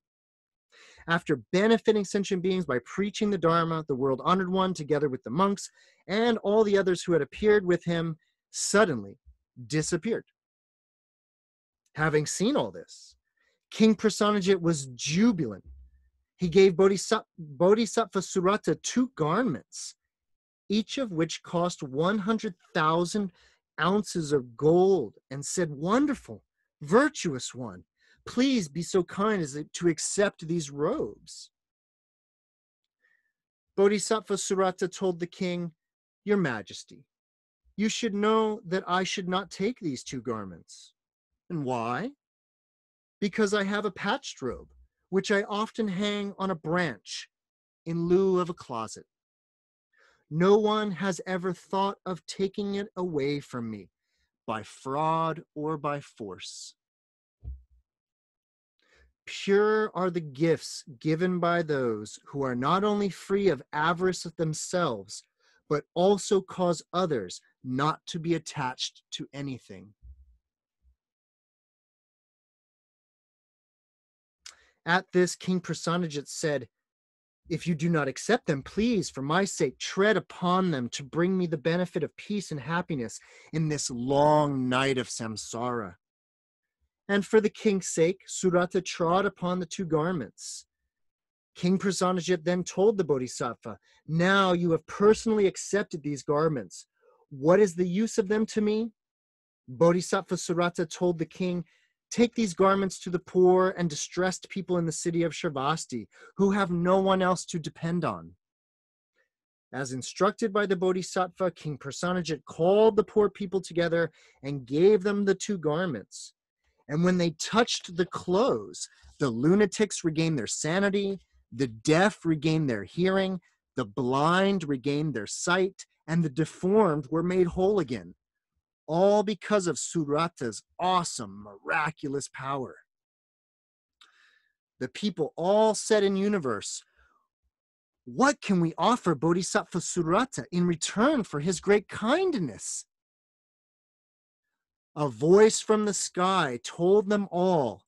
After benefiting sentient beings by preaching the Dharma, the world honored one, together with the monks and all the others who had appeared with him, suddenly disappeared. Having seen all this, King Prasenajit was jubilant. He gave Bodhisattva, Bodhisattva Surata two garments, each of which cost 100,000 ounces of gold and said, Wonderful, virtuous one, please be so kind as to accept these robes. Bodhisattva Surata told the king, Your Majesty, you should know that I should not take these two garments. And why? Because I have a patched robe, which I often hang on a branch in lieu of a closet. No one has ever thought of taking it away from me by fraud or by force. Pure are the gifts given by those who are not only free of avarice themselves, but also cause others not to be attached to anything. At this, King Prasenajit said, If you do not accept them, please, for my sake, tread upon them to bring me the benefit of peace and happiness in this long night of samsara. And for the king's sake, Surata trod upon the two garments. King Prasenajit then told the Bodhisattva, Now you have personally accepted these garments. What is the use of them to me? Bodhisattva Surata told the king, Take these garments to the poor and distressed people in the city of Shravasti who have no one else to depend on. As instructed by the Bodhisattva, King Prasenajit called the poor people together and gave them the two garments. And when they touched the clothes, the lunatics regained their sanity, the deaf regained their hearing, the blind regained their sight, and the deformed were made whole again all because of Surata's awesome, miraculous power. The people all said in universe, What can we offer Bodhisattva Surata in return for his great kindness? A voice from the sky told them all,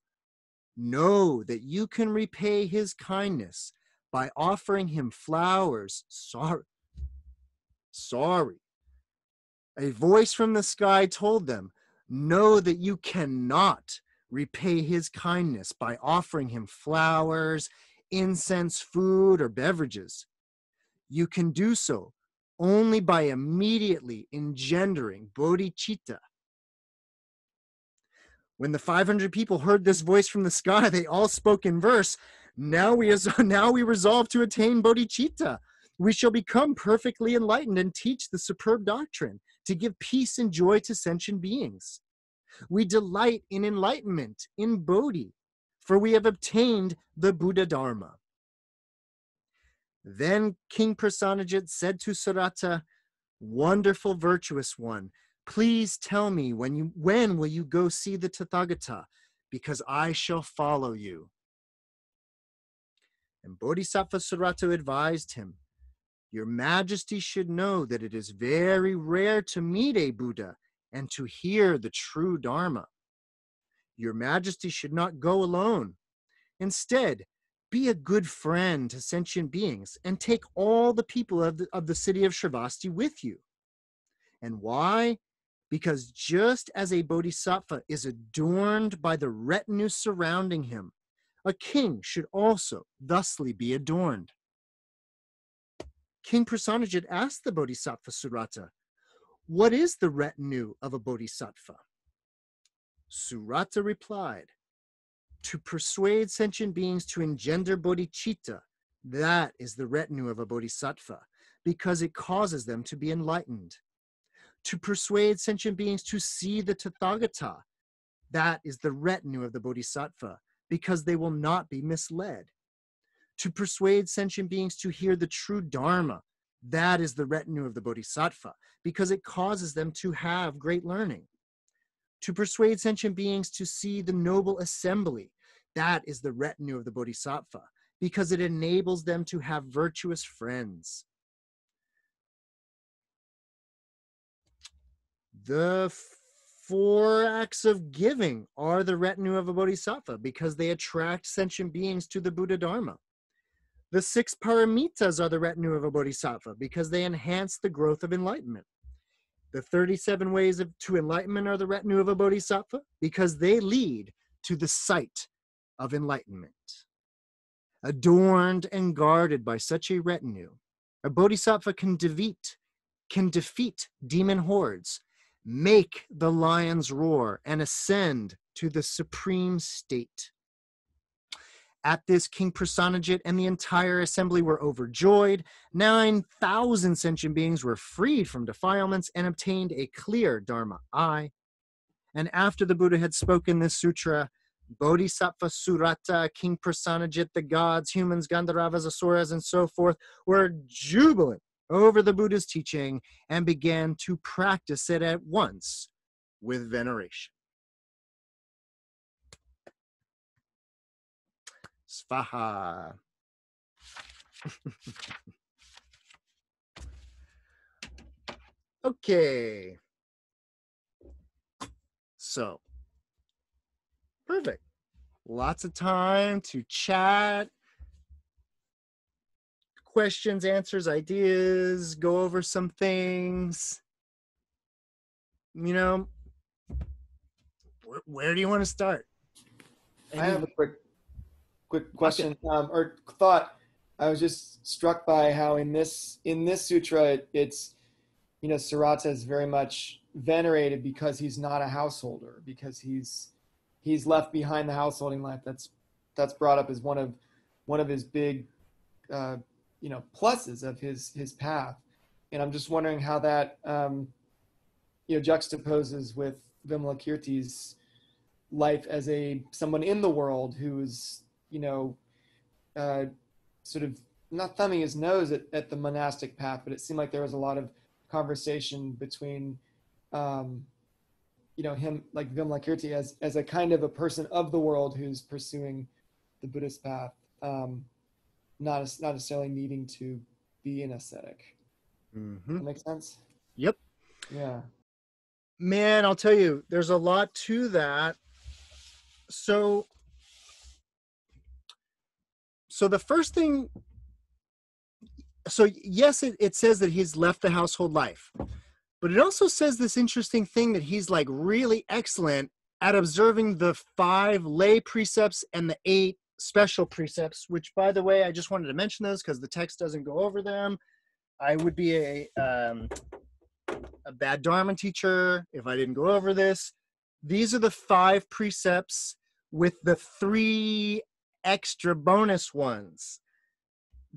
Know that you can repay his kindness by offering him flowers. Sorry. Sorry a voice from the sky told them, Know that you cannot repay his kindness by offering him flowers, incense, food, or beverages. You can do so only by immediately engendering bodhicitta. When the 500 people heard this voice from the sky, they all spoke in verse. Now we, now we resolve to attain bodhicitta. We shall become perfectly enlightened and teach the superb doctrine to give peace and joy to sentient beings. We delight in enlightenment, in Bodhi, for we have obtained the Buddha Dharma. Then King Prasenajit said to Surata, Wonderful virtuous one, please tell me when you when will you go see the Tathagata, because I shall follow you. And Bodhisattva Surata advised him, your Majesty should know that it is very rare to meet a Buddha and to hear the true Dharma. Your Majesty should not go alone. Instead, be a good friend to sentient beings and take all the people of the, of the city of Shravasti with you. And why? Because just as a bodhisattva is adorned by the retinue surrounding him, a king should also thusly be adorned. King Prasenajit asked the Bodhisattva Surata, What is the retinue of a Bodhisattva? Surata replied, To persuade sentient beings to engender bodhicitta, that is the retinue of a bodhisattva, because it causes them to be enlightened. To persuade sentient beings to see the Tathagata, that is the retinue of the bodhisattva, because they will not be misled to persuade sentient beings to hear the true Dharma. That is the retinue of the Bodhisattva, because it causes them to have great learning. To persuade sentient beings to see the noble assembly. That is the retinue of the Bodhisattva, because it enables them to have virtuous friends. The four acts of giving are the retinue of a bodhisattva because they attract sentient beings to the Buddha Dharma. The six paramitas are the retinue of a bodhisattva because they enhance the growth of enlightenment. The 37 ways of, to enlightenment are the retinue of a bodhisattva because they lead to the sight of enlightenment. Adorned and guarded by such a retinue, a bodhisattva can defeat, can defeat demon hordes, make the lions roar, and ascend to the supreme state. At this, King Prasenajit and the entire assembly were overjoyed. 9,000 sentient beings were freed from defilements and obtained a clear Dharma eye. And after the Buddha had spoken this sutra, Bodhisattva Surata, King Prasenajit, the gods, humans, Gandharvas, Asuras, and so forth were jubilant over the Buddha's teaching and began to practice it at once with veneration. Svaha. okay. So, perfect. Lots of time to chat, questions, answers, ideas, go over some things. You know, where, where do you want to start? I have a quick, quick question um, or thought. I was just struck by how in this in this sutra, it, it's you know Surata is very much venerated because he's not a householder because he's he's left behind the householding life. That's that's brought up as one of one of his big uh, you know pluses of his his path, and I'm just wondering how that um, you know juxtaposes with Vimalakirti's life as a someone in the world who's you know uh, sort of not thumbing his nose at, at the monastic path, but it seemed like there was a lot of conversation between um, you know him like Vimalakirti as as a kind of a person of the world who's pursuing the Buddhist path, um, not not necessarily needing to be an ascetic. Mm-hmm. That makes sense. Yep. Yeah. Man, I'll tell you, there's a lot to that. So, so the first thing, so yes, it, it says that he's left the household life, but it also says this interesting thing that he's like really excellent at observing the five lay precepts and the eight special precepts, which by the way, I just wanted to mention those because the text doesn't go over them. I would be a, um, a bad Dharma teacher if I didn't go over this. These are the five precepts with the three extra bonus ones.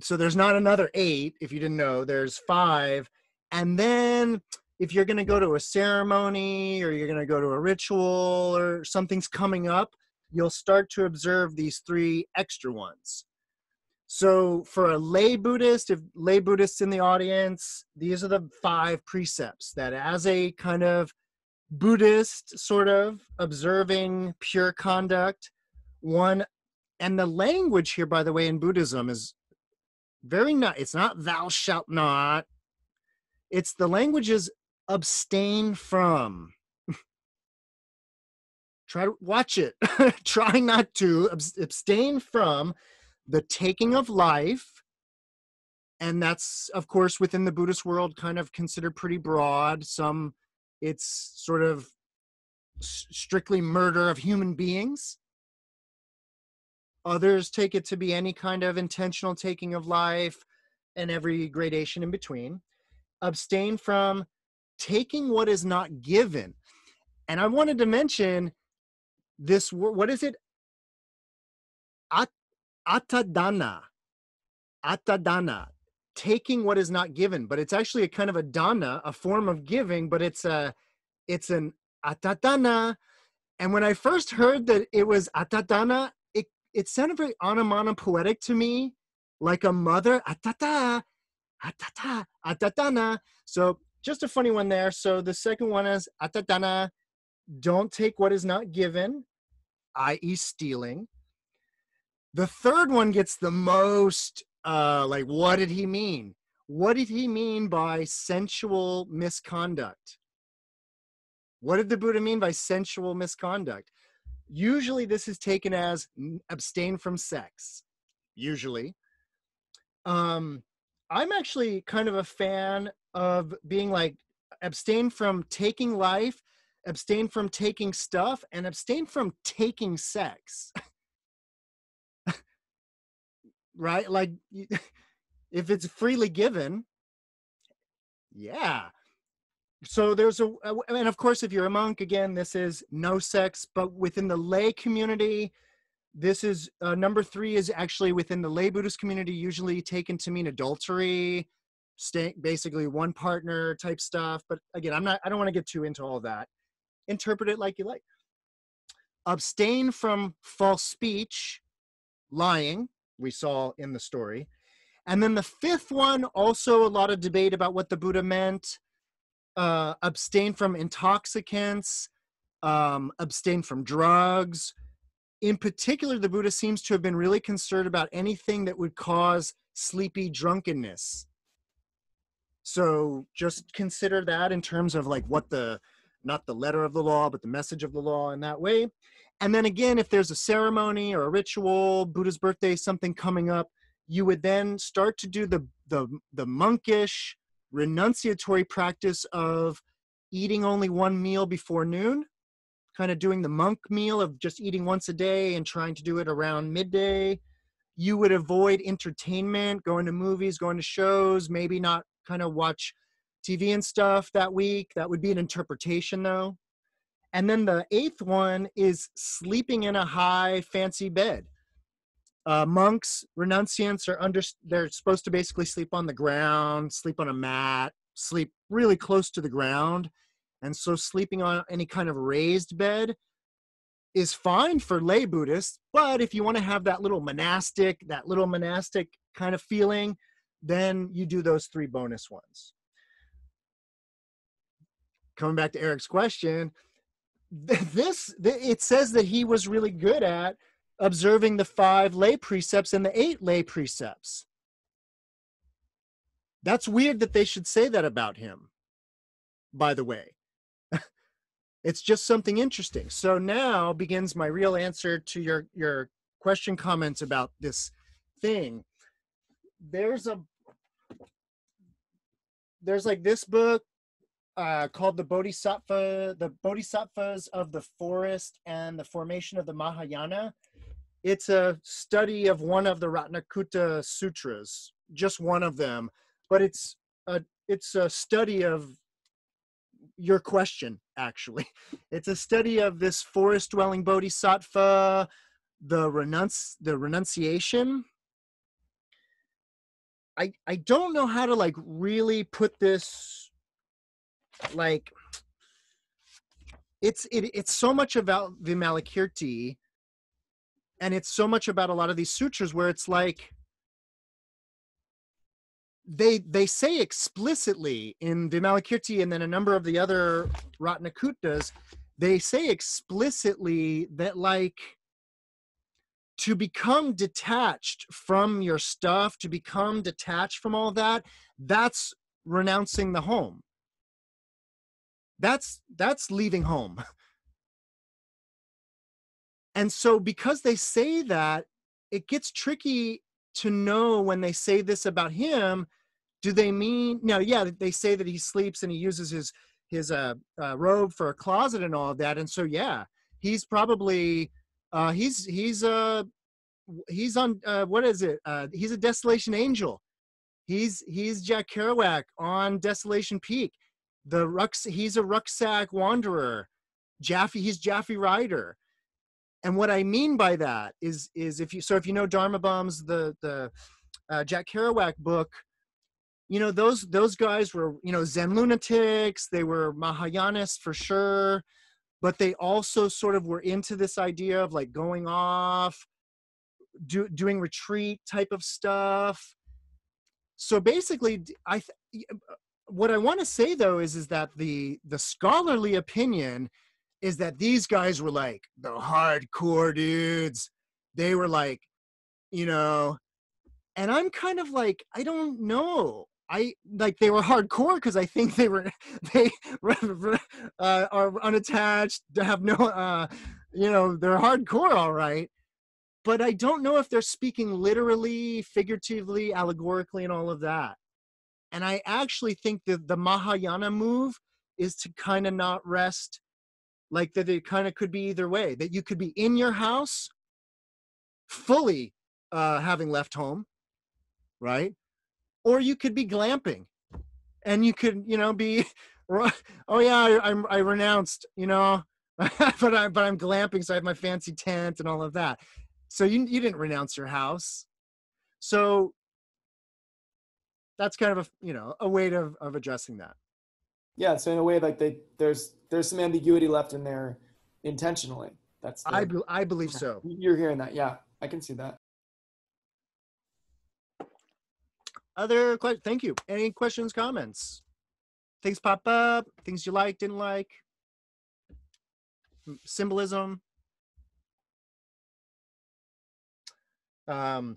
So there's not another eight, if you didn't know, there's five. And then if you're going to go to a ceremony or you're going to go to a ritual or something's coming up, you'll start to observe these three extra ones. So for a lay Buddhist, if lay Buddhists in the audience, these are the five precepts that as a kind of Buddhist sort of observing pure conduct, one and the language here, by the way, in Buddhism is very not it's not thou shalt not. It's the language is abstain from. Try to watch it. Try not to abstain from the taking of life and that's of course within the buddhist world kind of considered pretty broad some it's sort of strictly murder of human beings others take it to be any kind of intentional taking of life and every gradation in between. Abstain from taking what is not given. And i wanted to mention this what is it? At, atadana. Atadana. Taking what is not given but it's actually a kind of a dana a form of giving but it's a it's an atadana. And when i first heard that it was atadana it sounded very onomatopoetic to me like a mother atata atata atatana so just a funny one there so the second one is atadana don't take what is not given i.e stealing the third one gets the most uh like what did he mean? What did he mean by sensual misconduct? What did the Buddha mean by sensual misconduct? Usually this is taken as abstain from sex. Usually. Um I'm actually kind of a fan of being like abstain from taking life, abstain from taking stuff, and abstain from taking sex. right? Like, if it's freely given, yeah. So there's a, and of course, if you're a monk, again, this is no sex, but within the lay community, this is uh, number three is actually within the lay Buddhist community, usually taken to mean adultery, stay, basically one partner type stuff. But again, I'm not, I don't want to get too into all that. Interpret it like you like. Abstain from false speech, lying, we saw in the story. And then the fifth one, also a lot of debate about what the Buddha meant. Uh, abstain from intoxicants, um, abstain from drugs. in particular, the Buddha seems to have been really concerned about anything that would cause sleepy drunkenness. So just consider that in terms of like what the, not the letter of the law, but the message of the law in that way. And then again, if there's a ceremony or a ritual, Buddha's birthday, something coming up, you would then start to do the, the, the monkish renunciatory practice of eating only one meal before noon kind of doing the monk meal of just eating once a day and trying to do it around midday. You would avoid entertainment, going to movies, going to shows, maybe not kind of watch TV and stuff that week. That would be an interpretation though. And then the eighth one is sleeping in a high fancy bed. Uh, monks, renunciants are under, they're supposed to basically sleep on the ground, sleep on a mat, sleep really close to the ground and so sleeping on any kind of raised bed is fine for lay Buddhists, but if you want to have that little monastic, that little monastic kind of feeling, then you do those three bonus ones. Coming back to Eric's question, this it says that he was really good at observing the five lay precepts and the eight lay precepts. That's weird that they should say that about him, by the way. It's just something interesting. So now begins my real answer to your your question comments about this thing. There's a there's like this book uh, called the Bodhisattva, the Bodhisattvas of the Forest and the Formation of the Mahayana. It's a study of one of the Ratnakuta Sutras, just one of them, but it's a it's a study of your question actually. It's a study of this forest dwelling bodhisattva the renunci- the renunciation. I i don't know how to like really put this like it's it, it's so much about vimalakirti and it's so much about a lot of these sutras where it's like they they say explicitly in Vimalakirti and then a number of the other Ratnakutas, they say explicitly that like to become detached from your stuff, to become detached from all that, that's renouncing the home. That's that's leaving home. And so because they say that, it gets tricky to know when they say this about him do they mean no yeah they say that he sleeps and he uses his his uh, uh, robe for a closet and all of that and so yeah he's probably uh he's he's uh he's on uh what is it uh he's a desolation angel. He's he's jack kerouac on desolation peak. The rucks he's a rucksack wanderer. Japhy he's japhy ryder and what I mean by that is is if you so if you know Dharma Bums, the the uh, Jack Kerouac book, you know those those guys were you know Zen lunatics. They were Mahayanists for sure, but they also sort of were into this idea of like going off, do, doing retreat type of stuff. So basically, I th- what I want to say though is is that the the scholarly opinion is that these guys were like the hardcore dudes. They were like, you know, and I'm kind of like, I don't know. I like they were hardcore because I think they were they uh, are unattached, have no, uh, you know, they're hardcore, all right. But I don't know if they're speaking literally, figuratively, allegorically, and all of that. And I actually think that the Mahayana move is to kind of not rest like that it kind of could be either way that you could be in your house fully uh, having left home right? Or you could be glamping and you could you know be oh yeah I, I'm, I renounced you know but I but I'm glamping so I have my fancy tent and all of that. So you you didn't renounce your house. So that's kind of a you know a way of, of addressing that yeah so in a way like they there's there's some ambiguity left in there intentionally. That's the, i be, i believe so. You're hearing that yeah i can see that. Other questions thank you. Any questions comments? Things pop up things you like didn't like. Symbolism. Um,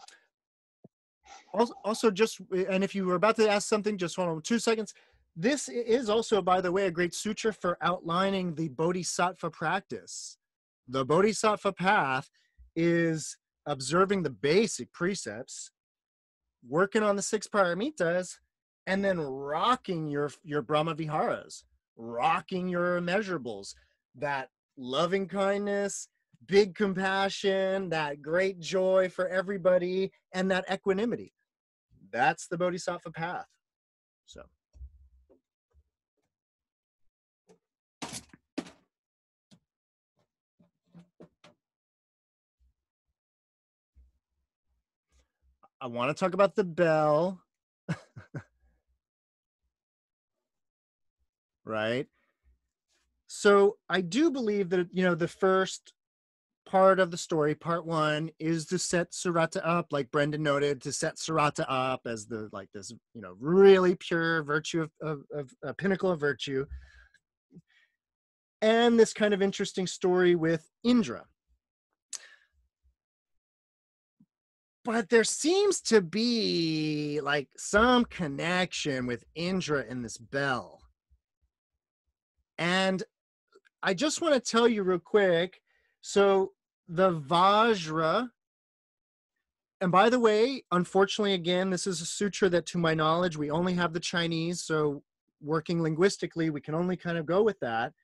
also, also, just and if you were about to ask something, just hold on two seconds. This is also, by the way, a great sutra for outlining the bodhisattva practice. The bodhisattva path is observing the basic precepts, working on the six paramitas, and then rocking your your Brahma Viharas, rocking your immeasurables, that loving kindness, big compassion, that great joy for everybody, and that equanimity. That's the Bodhisattva path. So. I want to talk about the bell. right? So I do believe that, you know, the first part of the story, part one, is to set Surata up, like Brendan noted, to set Surata up as the like this, you know, really pure virtue of, of, of a pinnacle of virtue. And this kind of interesting story with Indra. But there seems to be like some connection with Indra in this bell. And I just want to tell you real quick. So the Vajra, and by the way, unfortunately, again, this is a sutra that, to my knowledge, we only have the Chinese. So working linguistically, we can only kind of go with that.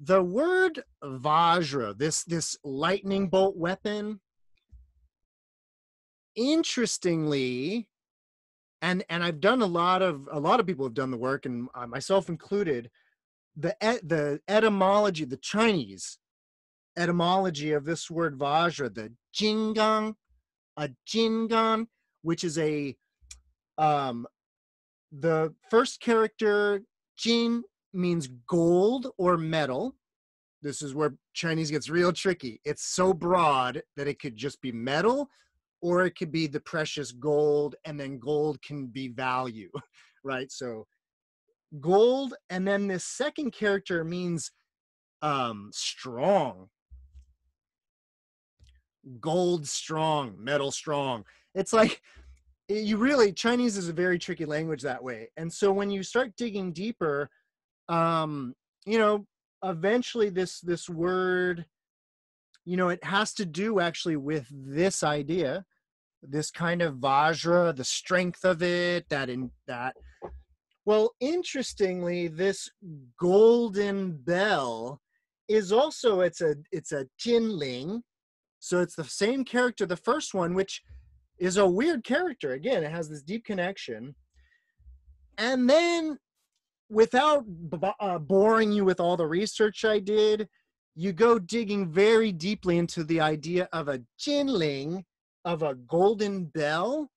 The word Vajra, this this lightning bolt weapon, interestingly and and i've done a lot of a lot of people have done the work and uh, myself included the the etymology the chinese etymology of this word vajra the jingang a jingang which is a um the first character jin means gold or metal. This is where chinese gets real tricky. It's so broad that it could just be metal or it could be the precious gold and then gold can be value right? So gold and then this second character means um strong. Gold strong metal strong. It's like you really chinese is a very tricky language that way. And so when you start digging deeper um you know eventually this this word you know, it has to do actually with this idea, this kind of Vajra, the strength of it, that in that. Well, interestingly, this golden bell is also it's a it's a Jinling, so it's the same character, the first one, which is a weird character. Again, it has this deep connection, and then without uh, boring you with all the research I did, you go digging very deeply into the idea of a jinling, of a golden bell,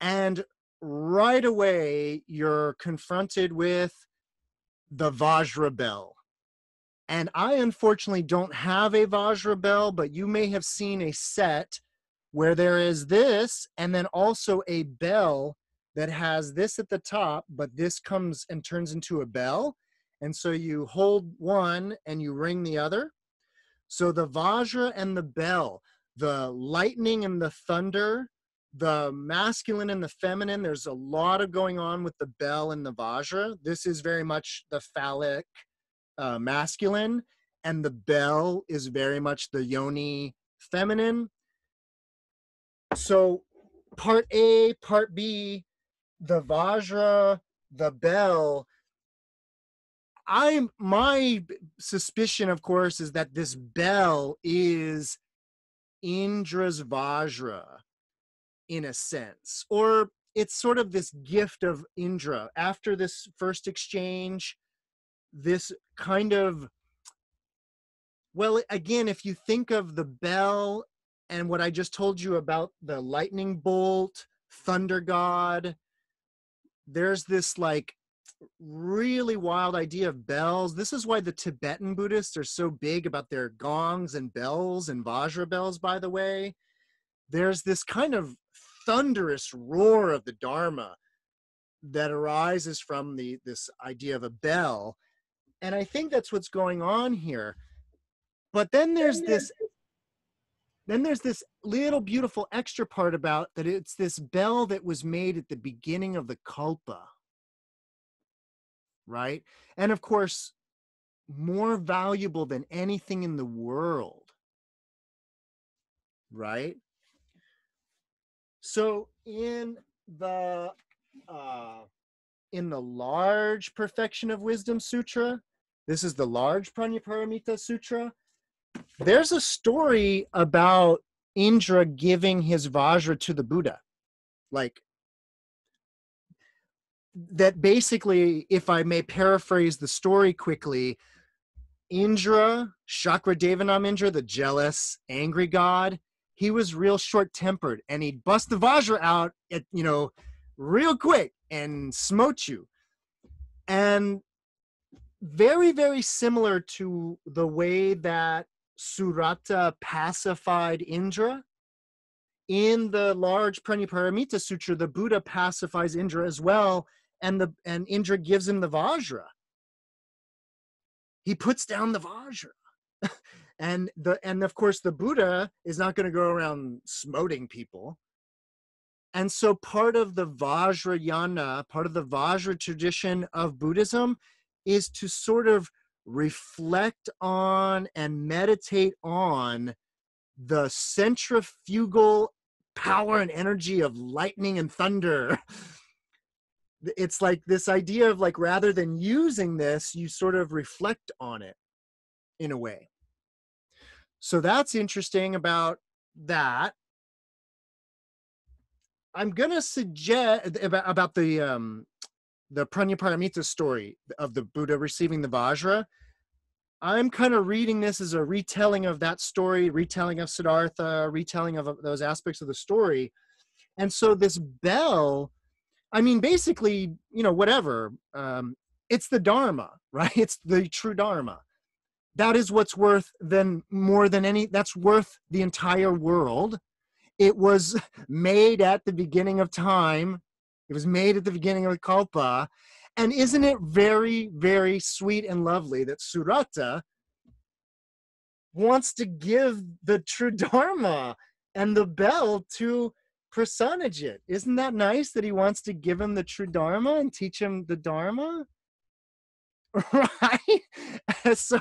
and right away you're confronted with the Vajra bell. And I unfortunately don't have a Vajra bell, but you may have seen a set where there is this and then also a bell that has this at the top, but this comes and turns into a bell. And so you hold one and you ring the other. So the Vajra and the bell, the lightning and the thunder, the masculine and the feminine, there's a lot of going on with the bell and the Vajra. This is very much the phallic uh, masculine, and the bell is very much the yoni feminine. So part A, part B, the Vajra, the bell I'm my suspicion, of course, is that this bell is Indra's Vajra in a sense, or it's sort of this gift of Indra after this first exchange. This kind of well, again, if you think of the bell and what I just told you about the lightning bolt, thunder god, there's this like really wild idea of bells. This is why the Tibetan Buddhists are so big about their gongs and bells and Vajra bells, by the way. There's this kind of thunderous roar of the Dharma that arises from the this idea of a bell. And I think that's what's going on here. But then there's this then there's this little beautiful extra part about that it's this bell that was made at the beginning of the kalpa right and of course more valuable than anything in the world right so in the uh in the large perfection of wisdom sutra this is the large prajnaparamita sutra there's a story about Indra giving his Vajra to the Buddha. Like, that basically, if I may paraphrase the story quickly, Indra, Devanam Indra, the jealous, angry god, he was real short tempered and he'd bust the Vajra out at, you know, real quick and smote you. And very, very similar to the way that Surata pacified Indra. In the large Prajnaparamita Sutra, the Buddha pacifies Indra as well, and the and Indra gives him the Vajra. He puts down the Vajra. and the and of course the Buddha is not going to go around smoting people. And so part of the Vajrayana, part of the Vajra tradition of Buddhism is to sort of reflect on and meditate on the centrifugal power and energy of lightning and thunder. It's like this idea of like rather than using this, you sort of reflect on it in a way. So that's interesting about that. I'm gonna suggest about about the um the Prajnaparamita story of the Buddha receiving the Vajra, I'm kind of reading this as a retelling of that story, retelling of Siddhartha, retelling of those aspects of the story. And so this bell, I mean, basically, you know, whatever, um, it's the Dharma, right? It's the true Dharma. That is what's worth then more than any, that's worth the entire world. It was made at the beginning of time it was made at the beginning of the Kalpa. And isn't it very, very sweet and lovely that Surata wants to give the true Dharma and the bell to Prasenajit? Isn't that nice that he wants to give him the true Dharma and teach him the Dharma? Right? so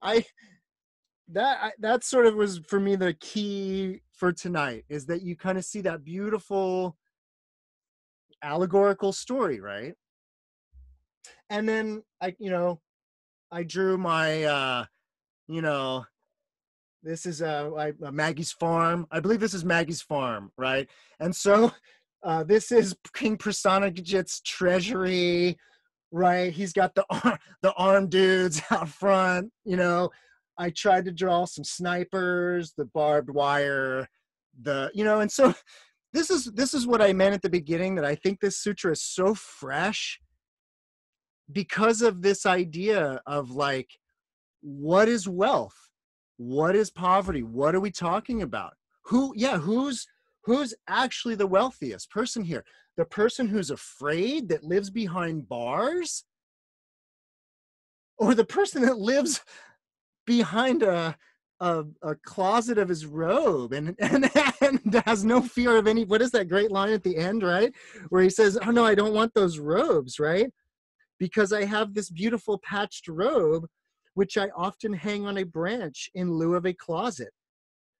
I that I, that sort of was for me the key for tonight is that you kind of see that beautiful allegorical story, right? And then I, you know, I drew my, uh, you know, this is uh, Maggie's farm. I believe this is Maggie's farm, right? And so uh, this is King Prasenajit's treasury, right? He's got the the armed dudes out front. You know, I tried to draw some snipers, the barbed wire, the you know, and so this is this is what I meant at the beginning that I think this sutra is so fresh because of this idea of like what is wealth? What is poverty? What are we talking about? Who yeah, who's who's actually the wealthiest person here? The person who's afraid that lives behind bars? Or the person that lives behind a a, a closet of his robe and, and and has no fear of any what is that great line at the end right where he says oh no i don't want those robes right because i have this beautiful patched robe which i often hang on a branch in lieu of a closet.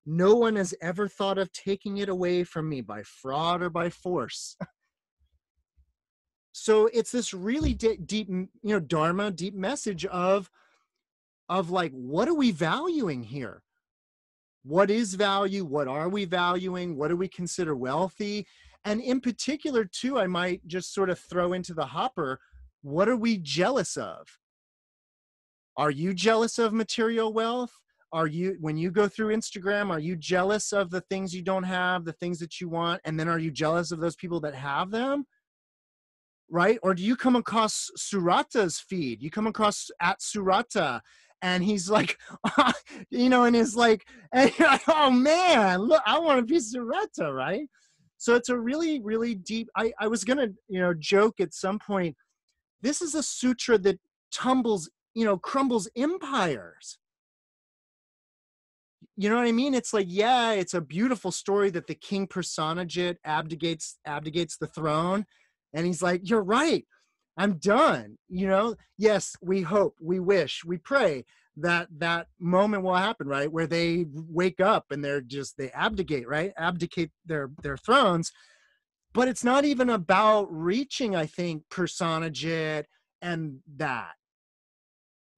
No one has ever thought of taking it away from me by fraud or by force. So it's this really de- deep you know dharma deep message of of like what are we valuing here? What is value? What are we valuing? What do we consider wealthy? And in particular too i might just sort of throw into the hopper what are we jealous of are you jealous of material wealth are you when you go through instagram are you jealous of the things you don't have the things that you want and then are you jealous of those people that have them right or do you come across surata's feed you come across at surata and he's like, you know, and is like, oh man, look, I want to be Surata, right? So it's a really, really deep. I, I was gonna, you know, joke at some point. This is a sutra that tumbles, you know, crumbles empires. you know what I mean? It's like, yeah, it's a beautiful story that the king Prasenajit abdicates abdicates the throne, and he's like, "You're right, I'm done." You know, yes, we hope, we wish, we pray that that moment will happen, right, where they wake up and they're just they abdicate, right, abdicate their their thrones. But it's not even about reaching, I think, Prasenajit and that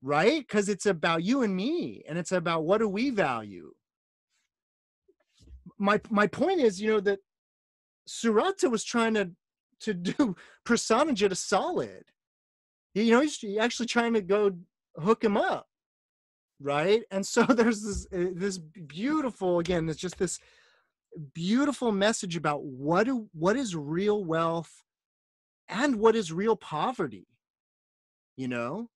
right? Because it's about you and me, and it's about what do we value. My my point is, you know, that Surata was trying to to do Prasenajit a solid. You know, he's actually trying to go hook him up, right? And so there's this uh, this beautiful again. It's just this beautiful message about what do what is real wealth and what is real poverty you know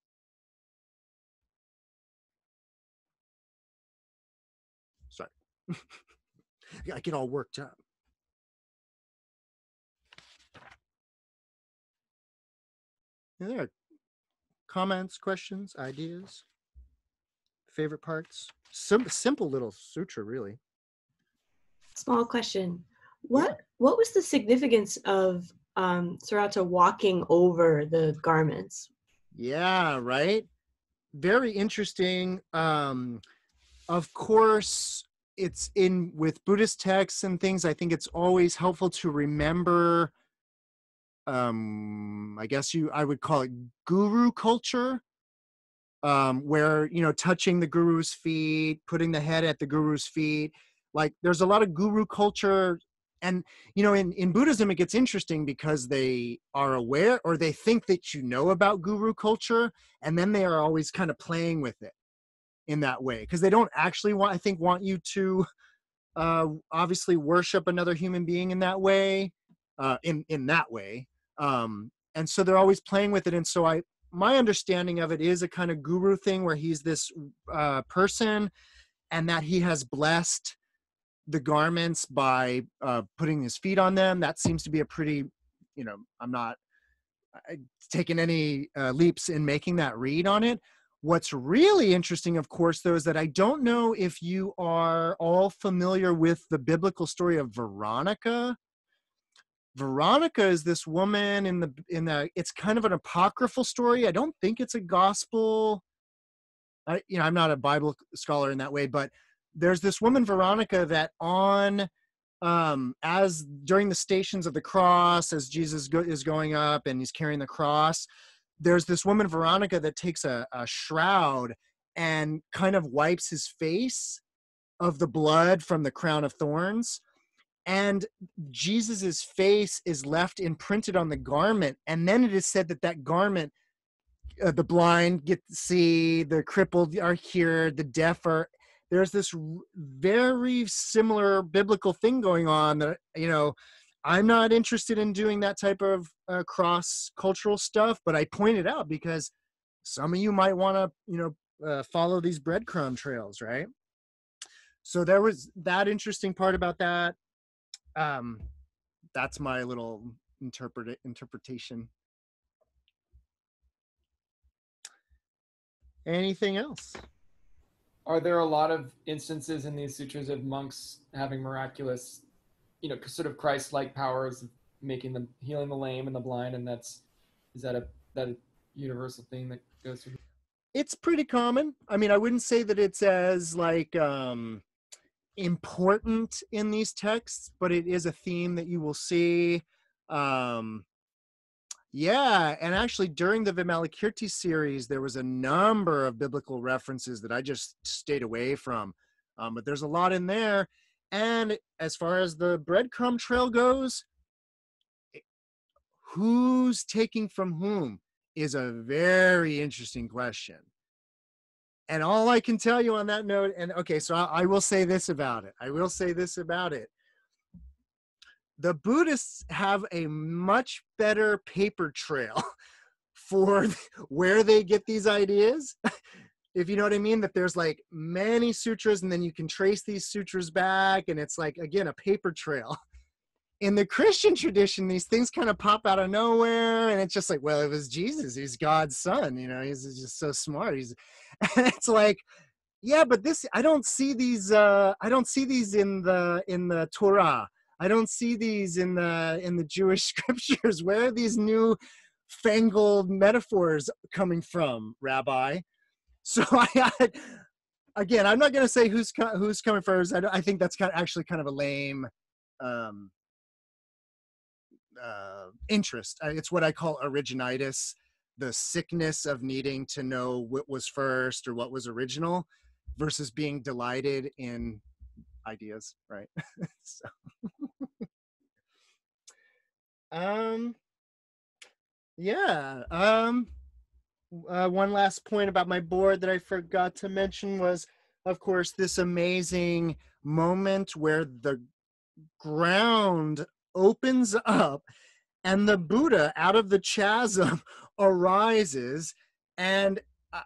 I get all worked up. Are there comments, questions, ideas, favorite parts? Sim- simple little sutra, really. Small question. What yeah. what was the significance of um, Surata walking over the garments? Yeah, right. Very interesting. Um, of course, it's in with buddhist texts and things i think it's always helpful to remember um i guess you i would call it guru culture um where you know touching the guru's feet putting the head at the guru's feet. Like there's a lot of guru culture and you know in in buddhism it gets interesting because they are aware or they think that you know about guru culture and then they are always kind of playing with it in that way because they don't actually want i think want you to uh obviously worship another human being in that way uh in in that way um and so they're always playing with it and so i my understanding of it is a kind of guru thing where he's this uh person and that he has blessed the garments by uh putting his feet on them. That seems to be a pretty you know i'm not taking any uh, leaps in making that read on it What's really interesting, of course, though, is that I don't know if you are all familiar with the biblical story of Veronica. Veronica is this woman in the in the it's kind of an apocryphal story. I don't think it's a gospel. I you know, I'm not a Bible scholar in that way, but there's this woman Veronica that on um as during the stations of the cross as Jesus go, is going up and he's carrying the cross, there's this woman veronica that takes a, a shroud and kind of wipes his face of the blood from the crown of thorns and jesus's face is left imprinted on the garment and then it is said that that garment uh, the blind get to see the crippled are cured the deaf are there's this very similar biblical thing going on that you know I'm not interested in doing that type of uh, cross cultural stuff, but I point it out because some of you might want to, you know, uh, follow these breadcrumb trails, right? So there was that interesting part about that. Um, that's my little interpret interpretation. Anything else? Are there a lot of instances in these sutras of monks having miraculous you know sort of Christ-like powers, making them healing the lame and the blind, and that's is that a that a universal thing that goes through? It's pretty common. I mean, I wouldn't say that it's as like um important in these texts, but it is a theme that you will see. Um, yeah, and actually during the Vimalakirti series, there was a number of biblical references that I just stayed away from. Um, but there's a lot in there. And as far as the breadcrumb trail goes, who's taking from whom is a very interesting question. And all I can tell you on that note, and okay, so I, I will say this about it. I will say this about it. The Buddhists have a much better paper trail for where they get these ideas if you know what I mean, that there's like many sutras and then you can trace these sutras back and it's like, again, a paper trail. In the Christian tradition, these things kind of pop out of nowhere and it's just like, well, it was Jesus. He's God's son. You know, he's just so smart. He's, and it's like, yeah, but this I don't see these. Uh, I don't see these in the in the Torah. I don't see these in the in the Jewish scriptures. Where are these new fangled metaphors coming from, Rabbi? So I, again, I'm not going to say who's who's coming first. I, I think that's kind of actually kind of a lame um, uh, interest. It's what I call originitis, the sickness of needing to know what was first or what was original, versus being delighted in ideas. Right. so. um. Yeah. Um uh, one last point about my board that I forgot to mention was, of course, this amazing moment where the ground opens up and the Buddha out of the chasm arises. And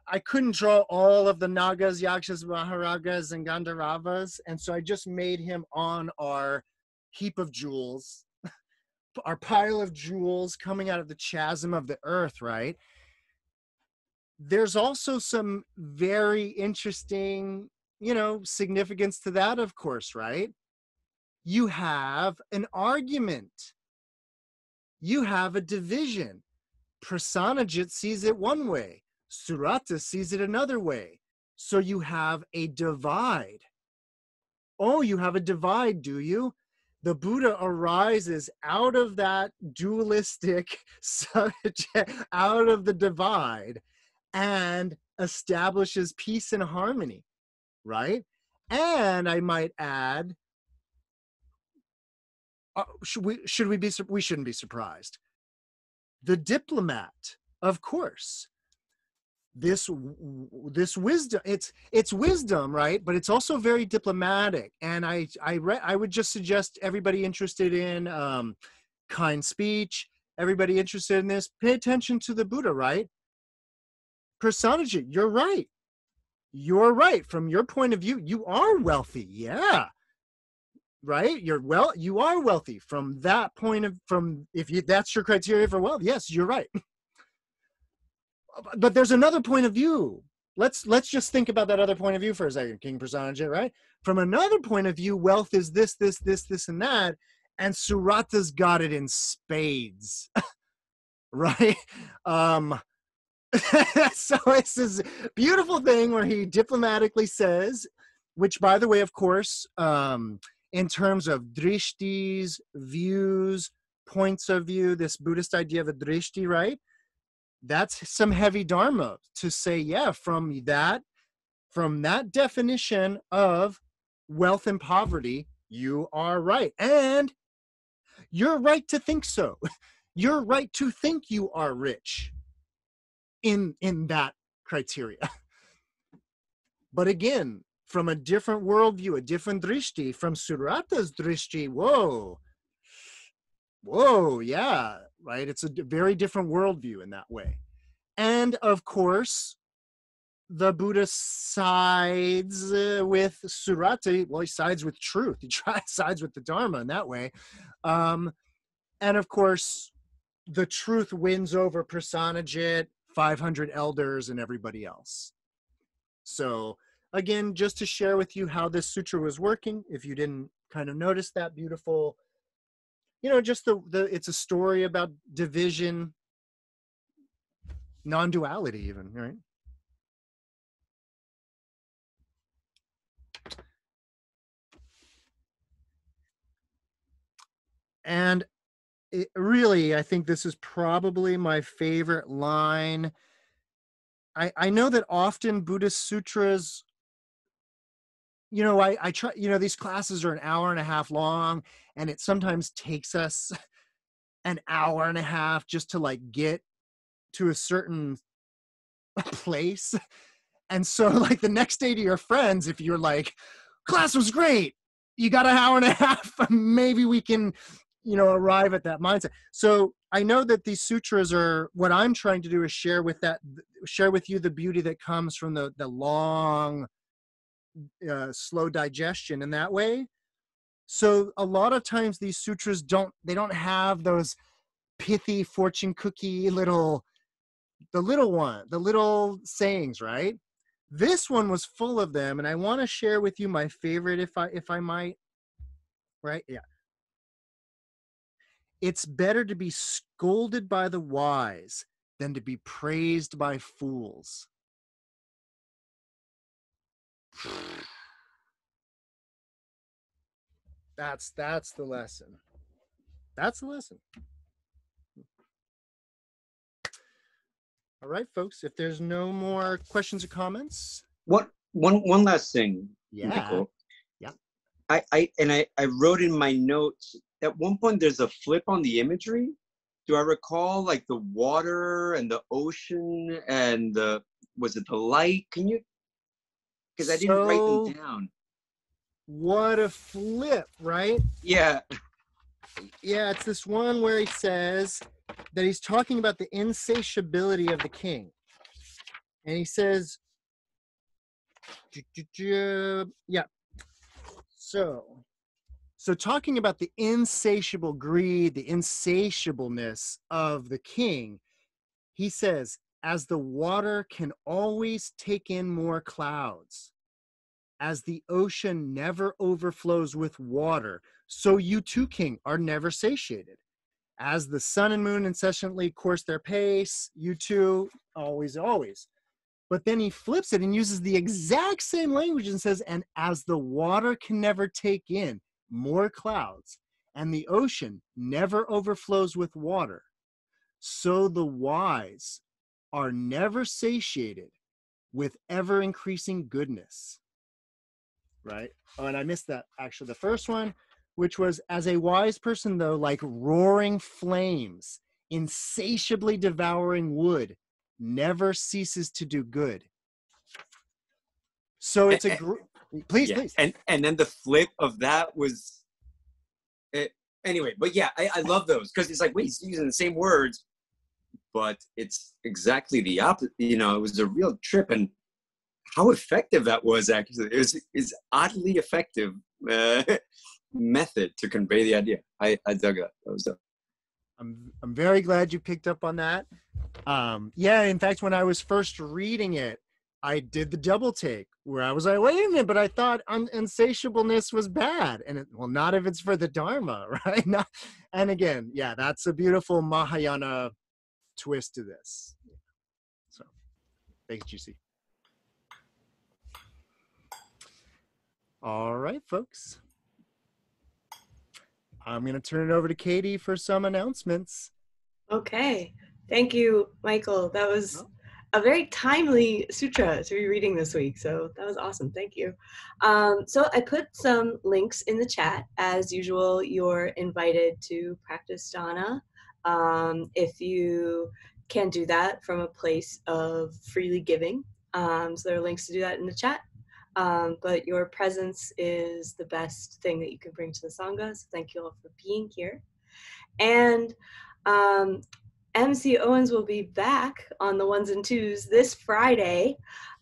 I couldn't draw all of the Nagas, Yakshas, Mahoragas, and Gandharvas. And so I just made him on our heap of jewels, our pile of jewels coming out of the chasm of the earth, right? There's also some very interesting, you know, significance to that, of course, right? You have an argument, you have a division. Prasenajit sees it one way, Surata sees it another way. So you have a divide. Oh, you have a divide, do you? the Buddha arises out of that dualistic out of the divide, and establishes peace and harmony, right? And I might add, uh, should we should we be we shouldn't be surprised. The diplomat, of course, this this wisdom it's it's wisdom right but it's also very diplomatic and i i re- i would just suggest everybody interested in um kind speech everybody interested in this pay attention to the buddha right percentage you're right. You're right. From your point of view you are wealthy. Yeah. Right? You're well you are wealthy. From that point of from if you that's your criteria for wealth yes you're right. But there's another point of view. Let's let's just think about that other point of view for a second king Prasenajit, right? From another point of view wealth is this this this this and that and surata's got it in spades. Right? Um so it's this beautiful thing where he diplomatically says, which, by the way, of course, um, in terms of drishtis, views, points of view, this Buddhist idea of a drishti, right? That's some heavy dharma to say, yeah, from that, from that definition of wealth and poverty, you are right. And you're right to think so. You're right to think you are rich in in that criteria. But again from a different worldview a different drishti from surata's drishti whoa. Whoa yeah right? It's a very different worldview in that way. And of course the buddha sides uh, with surata well he sides with truth. He tries sides with the dharma in that way. Um, and of course the truth wins over prasenajit 500 elders and everybody else. So again, just to share with you how this sutra was working, if you didn't kind of notice that beautiful, you know, just the, the it's a story about division, non-duality even, right? And it, really, I think this is probably my favorite line. I, I know that often Buddhist sutras, you know, I, I try, you know, these classes are an hour and a half long, and it sometimes takes us an hour and a half just to like get to a certain place. And so, like, the next day to your friends, if you're like, class was great, you got an hour and a half, maybe we can you know arrive at that mindset so i know that these sutras are what i'm trying to do is share with that share with you the beauty that comes from the the long uh, slow digestion in that way so a lot of times these sutras don't they don't have those pithy fortune cookie little the little one the little sayings right this one was full of them, and I want to share with you my favorite, if I if I might. Right? Yeah. It's better to be scolded by the wise than to be praised by fools. That's that's the lesson. That's the lesson. All right, folks. If there's no more questions or comments, What one one last thing, yeah, Michael. Yeah. I, I and I, I wrote in my notes at one point there's a flip on the imagery. Do I recall like the water and the ocean and the was it the light? Can you because I didn't write them down. what a flip, right? Yeah. Yeah, it's this one where he says that he's talking about the insatiability of the king. And he says, yeah. So, so talking about the insatiable greed, the insatiableness of the king, he says, as the water can always take in more clouds, as the ocean never overflows with water, so you too, king, are never satiated. As the sun and moon incessantly course their pace, you too, always, always. But then he flips it and uses the exact same language and says, and as the water can never take in more clouds, and the ocean never overflows with water, so the wise are never satiated with ever increasing goodness. Right? Oh, and I missed that actually. The first one, which was as a wise person, though, like roaring flames, insatiably devouring wood, never ceases to do good. So it's a Eh, eh, gr- please, yeah. please. And and then the flip of that was it, anyway, but yeah, I, I love those because it's like wait, he's using the same words, but it's exactly the opposite. You know, it was a real trip and how effective that was actually. It was is oddly effective uh, method to convey the idea. I, I dug that. That was dope. I'm I'm very glad you picked up on that. Um, yeah, in fact, when I was first reading it, I did the double take where I was like, wait a minute, but I thought un- insatiableness was bad, and it, well, not if it's for the Dharma, right? Not, and again, yeah, that's a beautiful Mahayana twist to this. So, thanks, Juicy. All right, folks. I'm going to turn it over to Katie for some announcements. Okay. Thank you, Michael. That was. A very timely sutra to be reading this week. So that was awesome. Thank you. Um, so I put some links in the chat. As usual, you're invited to practice dana. Um, if you can do that from a place of freely giving. Um, so there are links to do that in the chat. Um, but your presence is the best thing that you can bring to the Sangha. So thank you all for being here. And um, MC Owens will be back on the ones and twos this Friday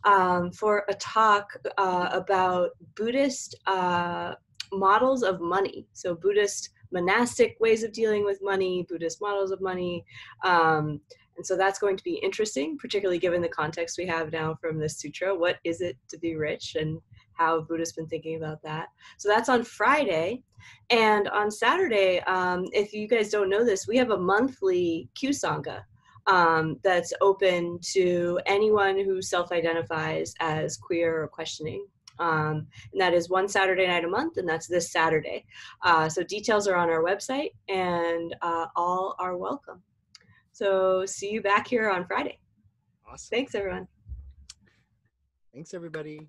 um, for a talk uh, about Buddhist uh, models of money. So, Buddhist monastic ways of dealing with money, Buddhist models of money. Um, and so that's going to be interesting, particularly given the context we have now from this sutra. What is it to be rich and how Buddha's been thinking about that? So that's on Friday. And on Saturday, um, if you guys don't know this, we have a monthly Q Sangha um, that's open to anyone who self identifies as queer or questioning. Um, and that is one Saturday night a month, and that's this Saturday. Uh, so details are on our website, and uh, all are welcome. So see you back here on Friday. Awesome. Thanks, everyone. Thanks, everybody.